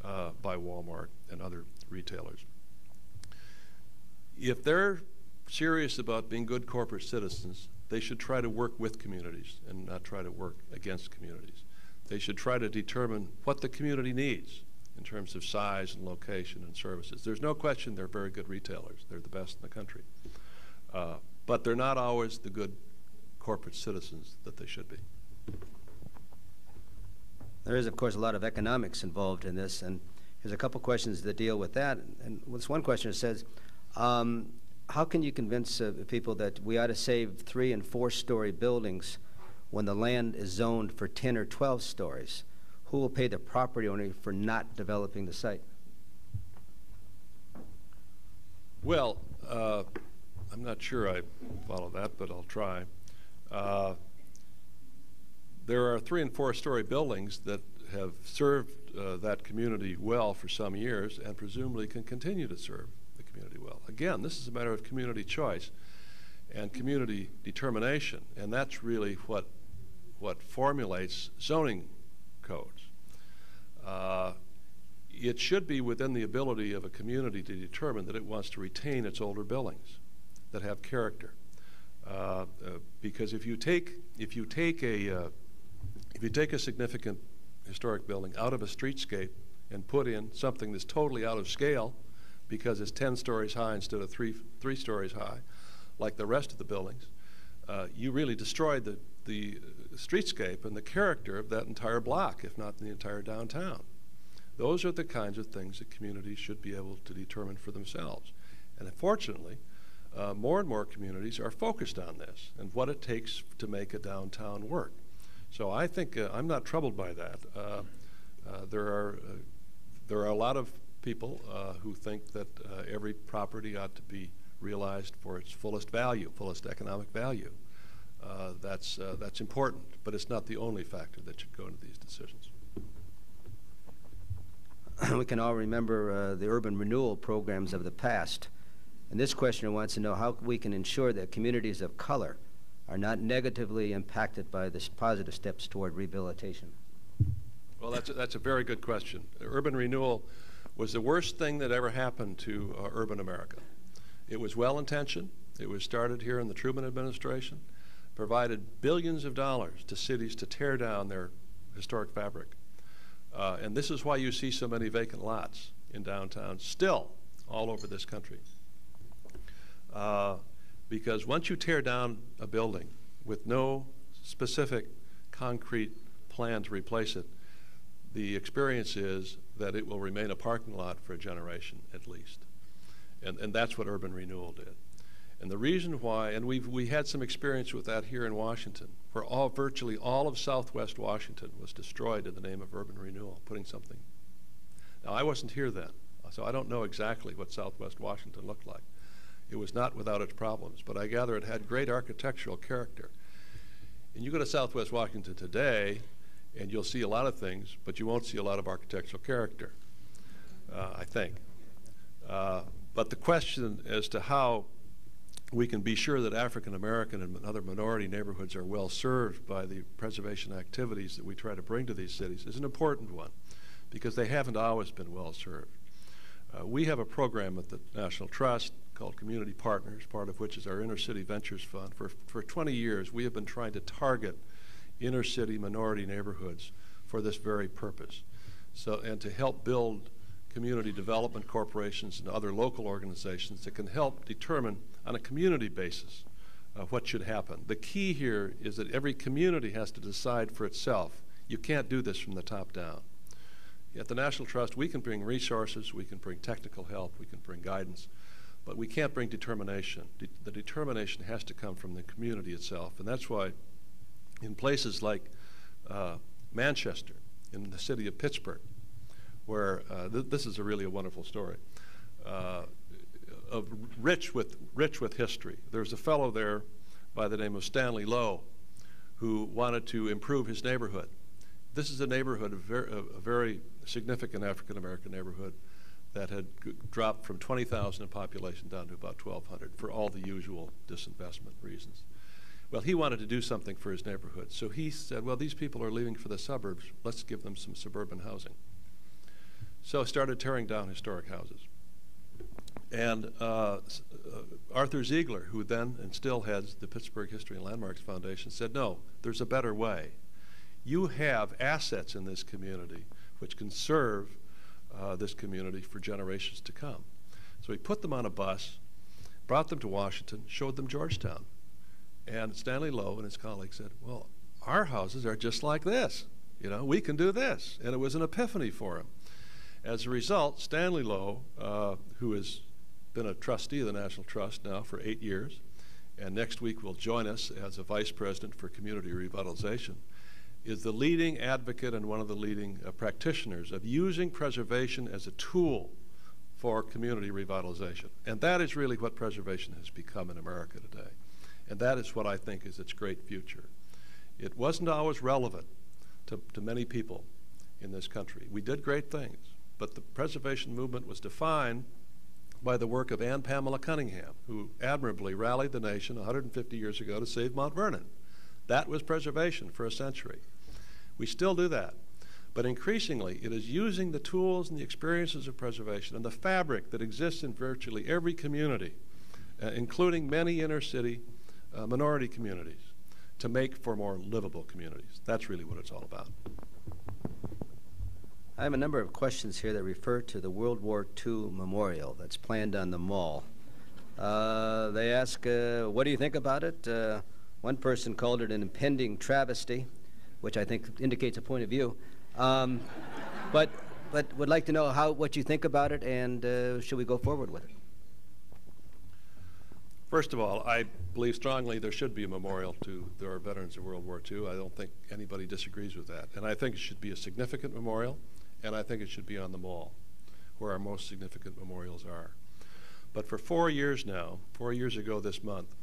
Speaker 2: uh, by Walmart and other retailers. If they're serious about being good corporate citizens, they should try to work with communities and not try to work against communities. They should try to determine what the community needs in terms of size and location and services. There's no question they're very good retailers. They're the best in the country. Uh, but they're not always the good corporate citizens that they should be.
Speaker 1: There is, of course, a lot of economics involved in this, and there's a couple questions that deal with that. And this one question says, um, how can you convince uh, people that we ought to save three and four story buildings when the land is zoned for 10 or 12 stories? Who will pay the property owner for not developing the site?
Speaker 2: Well, uh, I'm not sure I follow that, but I'll try. Uh, there are three and four story buildings that have served uh, that community well for some years and presumably can continue to serve the community well. Again, this is a matter of community choice and community determination, and that's really what, what formulates zoning codes. Uh, it should be within the ability of a community to determine that it wants to retain its older buildings that have character. Uh, uh, because if you take if you take a uh, if you take a significant historic building out of a streetscape and put in something that's totally out of scale because it's 10 stories high instead of three, three stories high, like the rest of the buildings, uh, you really destroyed the, the streetscape and the character of that entire block, if not the entire downtown. Those are the kinds of things that communities should be able to determine for themselves. And unfortunately, uh, more and more communities are focused on this and what it takes to make a downtown work. So I think uh, I'm not troubled by that. Uh, uh, there are uh, there are a lot of people uh, who think that uh, every property ought to be realized for its fullest value, fullest economic value. Uh, that's, uh, that's important, but it's not the only factor that should go into these decisions.
Speaker 1: we can all remember uh, the urban renewal programs of the past. And this questioner wants to know how we can ensure that communities of color are not negatively impacted by the positive steps toward rehabilitation.
Speaker 2: Well, that's a, that's a very good question. Urban renewal was the worst thing that ever happened to uh, urban America. It was well intentioned. It was started here in the Truman administration, provided billions of dollars to cities to tear down their historic fabric. Uh, and this is why you see so many vacant lots in downtown still all over this country. Uh, because once you tear down a building with no specific concrete plan to replace it, the experience is that it will remain a parking lot for a generation at least. And, and that's what urban renewal did. And the reason why, and we've we had some experience with that here in Washington, where all virtually all of Southwest Washington was destroyed in the name of urban renewal, putting something. Now I wasn't here then, so I don't know exactly what Southwest Washington looked like. It was not without its problems, but I gather it had great architectural character. And you go to Southwest Washington today, and you'll see a lot of things, but you won't see a lot of architectural character, uh, I think. Uh, but the question as to how we can be sure that African American and other minority neighborhoods are well served by the preservation activities that we try to bring to these cities is an important one because they haven't always been well served. Uh, we have a program at the National Trust called Community Partners, part of which is our Inner City Ventures Fund. For, for 20 years, we have been trying to target inner city minority neighborhoods for this very purpose. So, and to help build community development corporations and other local organizations that can help determine on a community basis uh, what should happen. The key here is that every community has to decide for itself. You can't do this from the top down. At the National Trust, we can bring resources, we can bring technical help, we can bring guidance, but we can't bring determination. De the determination has to come from the community itself, and that's why in places like uh, Manchester, in the city of Pittsburgh, where uh, th this is a really a wonderful story, uh, of rich with rich with history. There's a fellow there by the name of Stanley Lowe, who wanted to improve his neighborhood. This is a neighborhood, a a very significant African American neighborhood that had dropped from 20,000 in population down to about 1,200 for all the usual disinvestment reasons. Well, he wanted to do something for his neighborhood. So he said, well, these people are leaving for the suburbs. Let's give them some suburban housing. So I started tearing down historic houses. And uh, uh, Arthur Ziegler, who then and still heads the Pittsburgh History and Landmarks Foundation, said, no, there's a better way. You have assets in this community which can serve uh, this community for generations to come. So he put them on a bus, brought them to Washington, showed them Georgetown. And Stanley Lowe and his colleagues said, well, our houses are just like this. You know, we can do this. And it was an epiphany for him. As a result, Stanley Lowe, uh, who has been a trustee of the National Trust now for eight years, and next week will join us as a vice president for community revitalization, is the leading advocate and one of the leading uh, practitioners of using preservation as a tool for community revitalization. And that is really what preservation has become in America today. And that is what I think is its great future. It wasn't always relevant to, to many people in this country. We did great things, but the preservation movement was defined by the work of Ann Pamela Cunningham, who admirably rallied the nation 150 years ago to save Mount Vernon. That was preservation for a century. We still do that. But increasingly, it is using the tools and the experiences of preservation and the fabric that exists in virtually every community, uh, including many inner city uh, minority communities to make for more livable communities. That's really what it's all about.
Speaker 1: I have a number of questions here that refer to the World War II memorial that's planned on the mall. Uh, they ask, uh, what do you think about it? Uh, one person called it an impending travesty, which I think indicates a point of view. Um, but, but would like to know how, what you think about it and uh, should we go forward with it?
Speaker 2: First of all, I believe strongly there should be a memorial to our veterans of World War II. I don't think anybody disagrees with that. And I think it should be a significant memorial, and I think it should be on the mall. where our most significant memorials are. But for four years now, four years ago this month,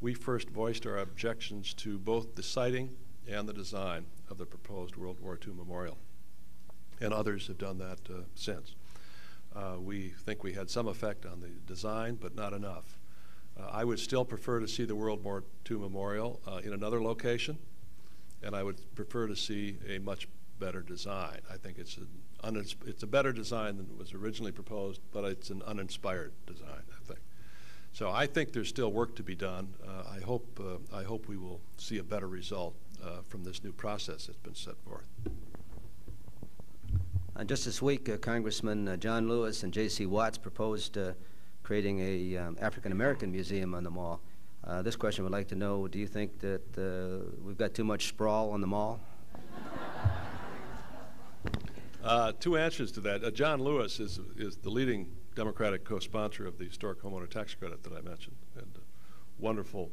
Speaker 2: we first voiced our objections to both the siting and the design of the proposed World War II memorial. And others have done that uh, since. Uh, we think we had some effect on the design, but not enough. Uh, I would still prefer to see the World War II memorial uh, in another location, and I would prefer to see a much better design. I think it's, an it's a better design than was originally proposed, but it's an uninspired design, I think. So I think there's still work to be done. Uh, I, hope, uh, I hope we will see a better result uh, from this new process that's been set forth.
Speaker 1: Uh, just this week, uh, Congressman uh, John Lewis and J.C. Watts proposed creating a um, African American museum on the mall. this question would like to know: Do you think that we've got too much sprawl on the mall?
Speaker 2: Uh, two answers to that. Uh, John Lewis is, is the leading Democratic co-sponsor of the historic homeowner tax credit that I mentioned, and a wonderful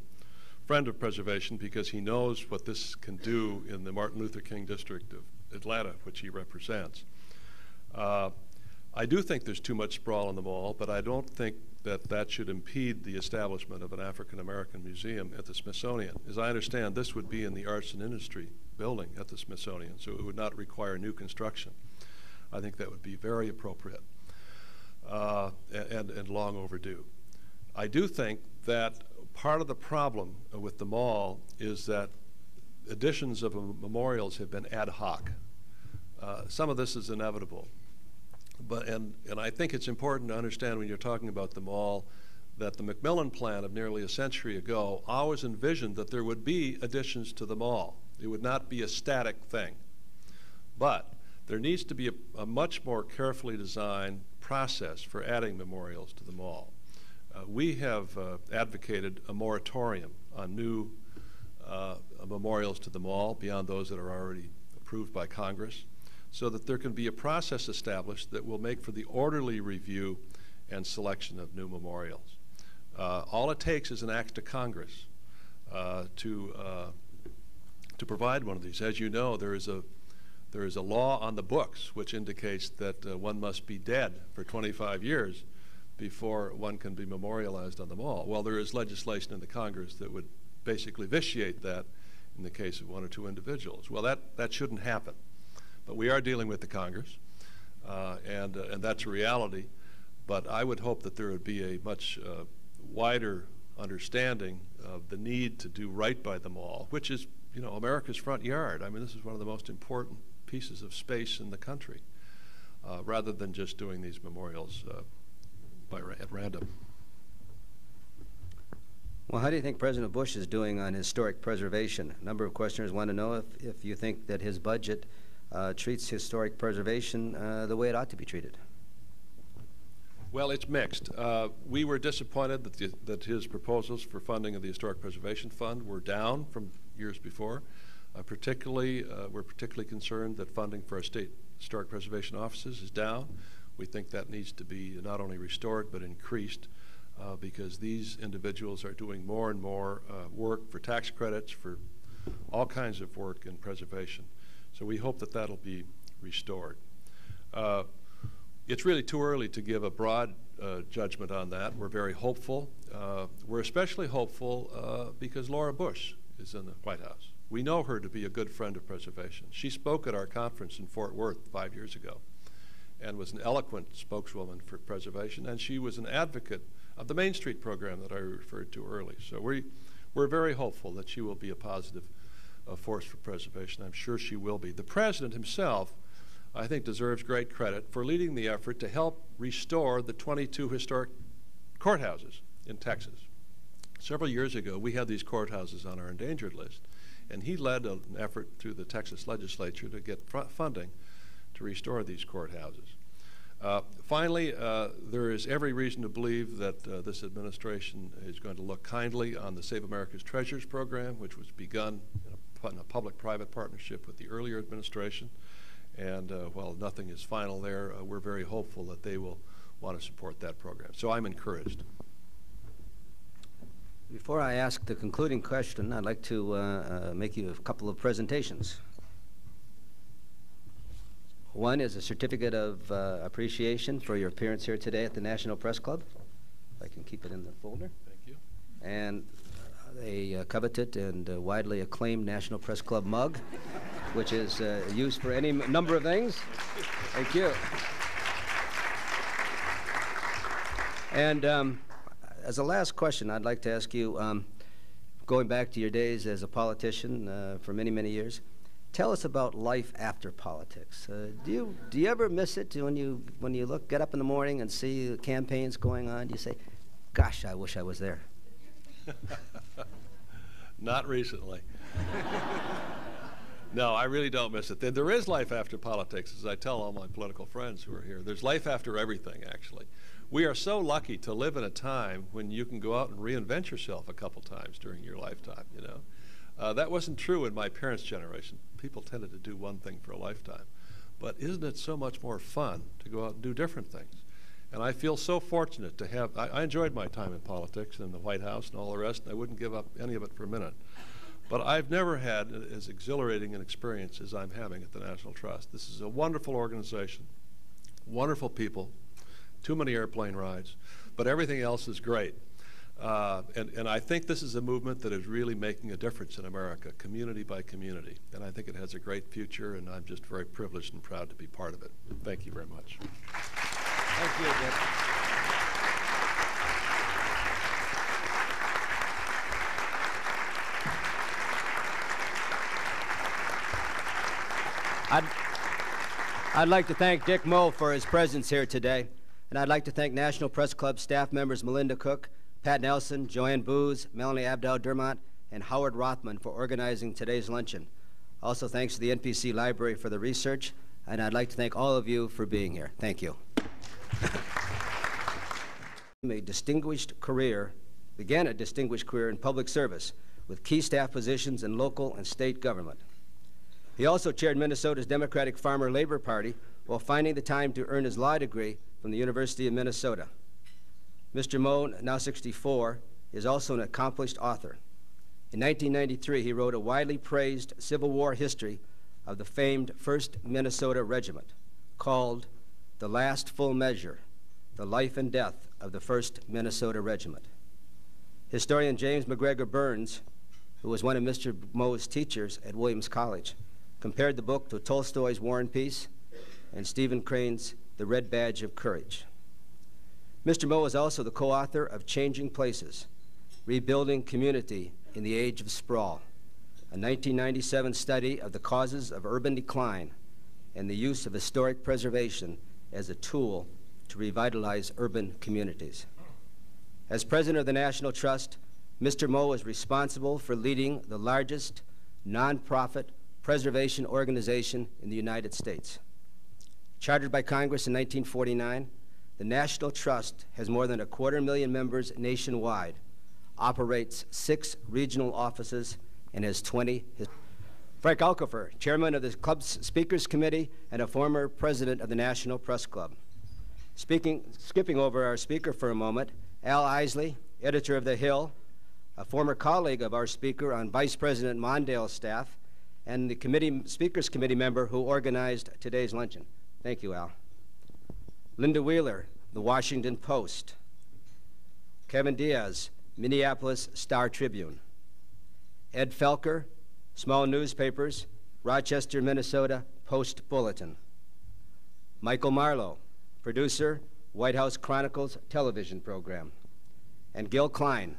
Speaker 2: friend of preservation because he knows what this can do in the Martin Luther King district of Atlanta, which he represents. I do think there's too much sprawl in the mall, but I don't think that that should impede the establishment of an African American museum at the Smithsonian. As I understand, this would be in the Arts and Industry building at the Smithsonian, so it would not require new construction. I think that would be very appropriate uh, and, and long overdue. I do think that part of the problem with the mall is that additions of memorials have been ad hoc. Uh, some of this is inevitable. But, and, and I think it's important to understand when you're talking about the mall that the McMillan plan of nearly a century ago always envisioned that there would be additions to the mall. It would not be a static thing. But there needs to be a, a much more carefully designed process for adding memorials to the mall. Uh, we have uh, advocated a moratorium on new uh, memorials to the mall beyond those that are already approved by Congress so that there can be a process established that will make for the orderly review and selection of new memorials. Uh, all it takes is an act of Congress uh, to, uh, to provide one of these. As you know, there is a there is a law on the books which indicates that uh, one must be dead for 25 years before one can be memorialized on the mall. Well, there is legislation in the Congress that would basically vitiate that in the case of one or two individuals. Well, that, that shouldn't happen. But we are dealing with the Congress, uh, and, uh, and that's a reality. But I would hope that there would be a much uh, wider understanding of the need to do right by them all, which is, you know, America's front yard. I mean, this is one of the most important pieces of space in the country, uh, rather than just doing these memorials uh, by ra at random.
Speaker 1: Well, how do you think President Bush is doing on historic preservation? A number of questioners want to know if, if you think that his budget uh, treats historic preservation uh, the way it ought to be treated.
Speaker 2: Well, it's mixed. Uh, we were disappointed that, the, that his proposals for funding of the Historic Preservation Fund were down from years before. Uh, particularly, uh, we're particularly concerned that funding for our state historic preservation offices is down. We think that needs to be not only restored but increased uh, because these individuals are doing more and more uh, work for tax credits, for all kinds of work in preservation. So we hope that that'll be restored. Uh, it's really too early to give a broad uh, judgment on that. We're very hopeful. we're especially hopeful because Laura Bush is in the White House. We know her to be a good friend of preservation. She spoke at our conference in Fort Worth five years ago and was an eloquent spokeswoman for preservation, and she was an advocate of the Main Street program that I referred to early. So we, we're very hopeful that she will be a positive uh, force for preservation. I'm sure she will be. The president himself, I think, deserves great credit for leading the effort to help restore the 22 historic courthouses in Texas. Several years ago, we had these courthouses on our endangered list. And he led an effort through the Texas legislature to get funding to restore these courthouses. Uh, finally, uh, there is every reason to believe that uh, this administration is going to look kindly on the Save America's Treasures program, which was begun in a, in a public-private partnership with the earlier administration. And uh, while nothing is final there, uh, we're very hopeful that they will want to support that program. So I'm encouraged.
Speaker 1: Before I ask the concluding question, I'd like to uh, uh, make you a couple of presentations. One is a certificate of uh, appreciation for your appearance here today at the National Press Club. If I can keep it in the folder.
Speaker 2: Thank you.
Speaker 1: And a uh, coveted and uh, widely acclaimed National Press Club mug, which is uh, used for any m- number of things. Thank you. And um, as a last question, I'd like to ask you, um, going back to your days as a politician uh, for many, many years, tell us about life after politics. Uh, do you do you ever miss it when you when you look get up in the morning and see the campaigns going on? Do you say, "Gosh, I wish I was there."
Speaker 2: Not recently. no, I really don't miss it. There- is life after politics, as I tell all my political friends who are here. There's life after everything, actually. We are so lucky to live in a time when you can go out and reinvent yourself a couple times during your lifetime, you know. Uh, that wasn't true in my parents' generation. People tended to do one thing for a lifetime. But isn't it so much more fun to go out and do different things? And I feel so fortunate to have, I, I enjoyed my time in politics and the White House and all the rest, and I wouldn't give up any of it for a minute. But I've never had as exhilarating an experience as I'm having at the National Trust. This is a wonderful organization, wonderful people, too many airplane rides, but everything else is great. Uh, and, and I think this is a movement that is really making a difference in America, community by community. And I think it has a great future, and I'm just very privileged and proud to be part of it. Thank you very much.
Speaker 1: Thank you, Dick. I'd, I'd like to thank Dick Moe for his presence here today, and I'd like to thank National Press Club staff members Melinda Cook, Pat Nelson, Joanne Booz, Melanie Abdel Dermont, and Howard Rothman for organizing today's luncheon. Also, thanks to the NPC Library for the research, and I'd like to thank all of you for being here. Thank you. A distinguished career, began a distinguished career in public service with key staff positions in local and state government. He also chaired Minnesota's Democratic Farmer Labor Party while finding the time to earn his law degree from the University of Minnesota. Mr. Moe, now 64, is also an accomplished author. In 1993, he wrote a widely praised Civil War history of the famed 1st Minnesota Regiment called The Last Full Measure The Life and Death of the 1st Minnesota Regiment. Historian James MacGregor Burns, who was one of Mr. Moe's teachers at Williams College, compared the book to Tolstoy's War and Peace and Stephen Crane's The Red Badge of Courage. Mr. Moe is also the co author of Changing Places Rebuilding Community in the Age of Sprawl, a 1997 study of the causes of urban decline and the use of historic preservation as a tool to revitalize urban communities. As president of the National Trust, Mr. Moe is responsible for leading the largest nonprofit preservation organization in the United States. Chartered by Congress in 1949, the National Trust has more than a quarter million members nationwide, operates six regional offices, and has 20. Frank Aukofer, chairman of the club's Speakers Committee and a former president of the National Press Club. Speaking, skipping over our speaker for a moment, Al Eisele, editor of The Hill, a former colleague of our speaker on Vice President Mondale's staff, and the committee, Speakers Committee member who organized today's luncheon. Thank you, Al. Linda Wheeler, The Washington Post. Kevin Diaz, Minneapolis Star Tribune. Ed Felker, Small Newspapers, Rochester, Minnesota Post Bulletin. Michael Marlowe, producer, White House Chronicles television program. And Gil Klein,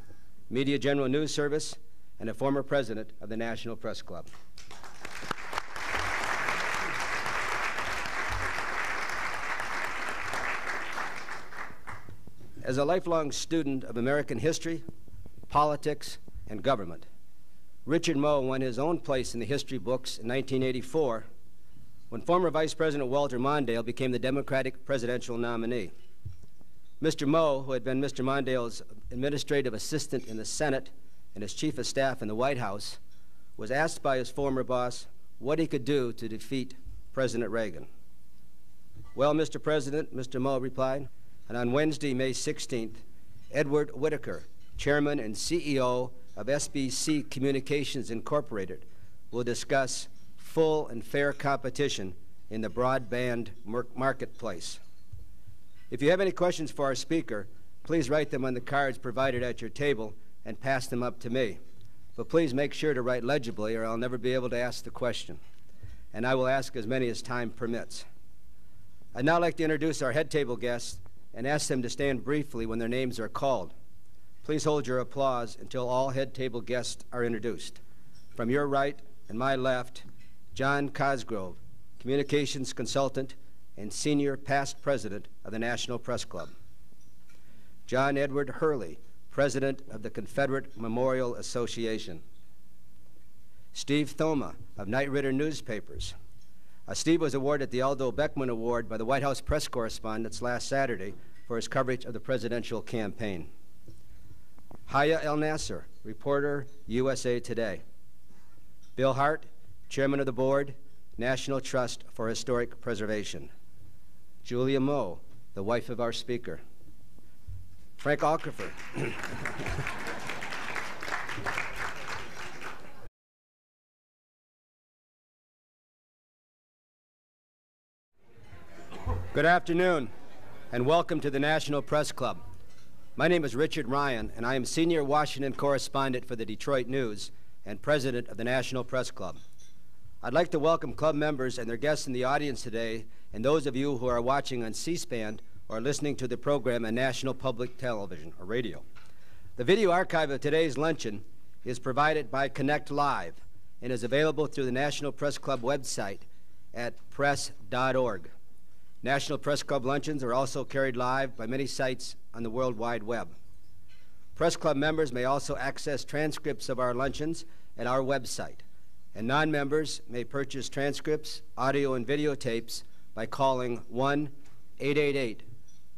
Speaker 1: Media General News Service and a former president of the National Press Club. As a lifelong student of American history, politics, and government, Richard Moe won his own place in the history books in 1984 when former Vice President Walter Mondale became the Democratic presidential nominee. Mr. Moe, who had been Mr. Mondale's administrative assistant in the Senate and his chief of staff in the White House, was asked by his former boss what he could do to defeat President Reagan. Well, Mr. President, Mr. Moe replied, and on Wednesday, May 16th, Edward Whitacre, chairman and CEO of SBC Communications Incorporated, will discuss full and fair competition in the broadband marketplace. If you have any questions for our speaker, please write them on the cards provided at your table and pass them up to me. But please make sure to write legibly, or I'll never be able to ask the question. And I will ask as many as time permits. I'd now like to introduce our head table guests and ask them to stand briefly when their names are called. Please hold your applause until all head table guests are introduced. From your right and my left, John Cosgrove, communications consultant and senior past president of the National Press Club. John Edward Hurley, president of the Confederate Memorial Association. Steve Thomma of Knight Ridder Newspapers. Uh, Steve was awarded the Aldo Beckman Award by the White House press correspondents last Saturday for his coverage of the presidential campaign. Haya El Nasser, reporter, USA Today. Bill Hart, chairman of the board, National Trust for Historic Preservation. Julia Moe, the wife of our speaker. Frank Aukofer. Good afternoon, and welcome to the National Press Club. My name is Richard Ryan, and I am senior Washington correspondent for the Detroit News and president of the National Press Club. I'd like to welcome club members and their guests in the audience today, and those of you who are watching on C SPAN or listening to the program on National Public Television or radio. The video archive of today's luncheon is provided by Connect Live and is available through the National Press Club website at press.org. National Press Club luncheons are also carried live by many sites on the World Wide Web. Press Club members may also access transcripts of our luncheons at our website, and non members may purchase transcripts, audio, and videotapes by calling 1 888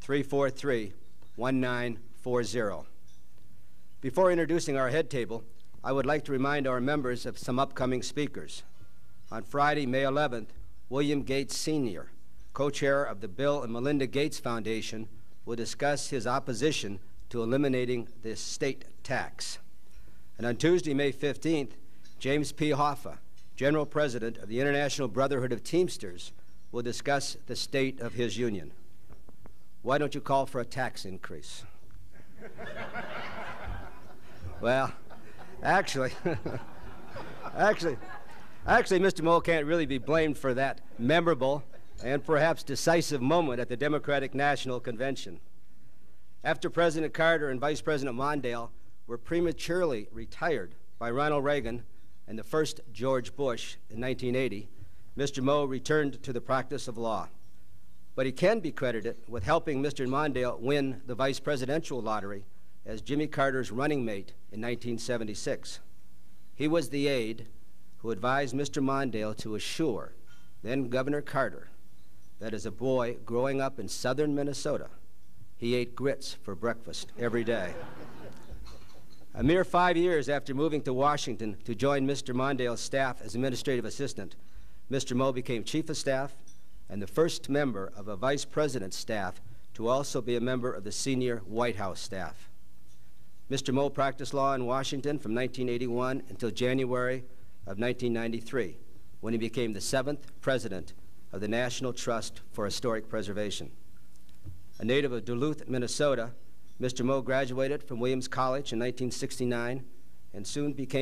Speaker 1: 343 1940. Before introducing our head table, I would like to remind our members of some upcoming speakers. On Friday, May 11th, William Gates Sr., co chair of the Bill and Melinda Gates Foundation, will discuss his opposition to eliminating the state tax. And on Tuesday, May 15th, James P. Hoffa, General President of the International Brotherhood of Teamsters, will discuss the state of his union. Why don't you call for a tax increase? well, actually, actually, actually, Mr. Moe can't really be blamed for that memorable and perhaps decisive moment at the Democratic National Convention. After President Carter and Vice President Mondale were prematurely retired by Ronald Reagan and the first George Bush in 1980, Mr. Moe returned to the practice of law. But he can be credited with helping Mr. Mondale win the vice presidential lottery as Jimmy Carter's running mate in 1976. He was the aide who advised Mr. Mondale to assure then Governor Carter that as a boy growing up in southern Minnesota, he ate grits for breakfast every day. a mere five years after moving to Washington to join Mr. Mondale's staff as administrative assistant, Mr. Moe became chief of staff and the first member of a vice president's staff to also be a member of the senior White House staff. Mr. Moe practiced law in Washington from 1981 until January of 1993, when he became the seventh president of the National Trust for Historic Preservation. A native of Duluth, Minnesota, Mr. Moe graduated from Williams College in 1969 and soon became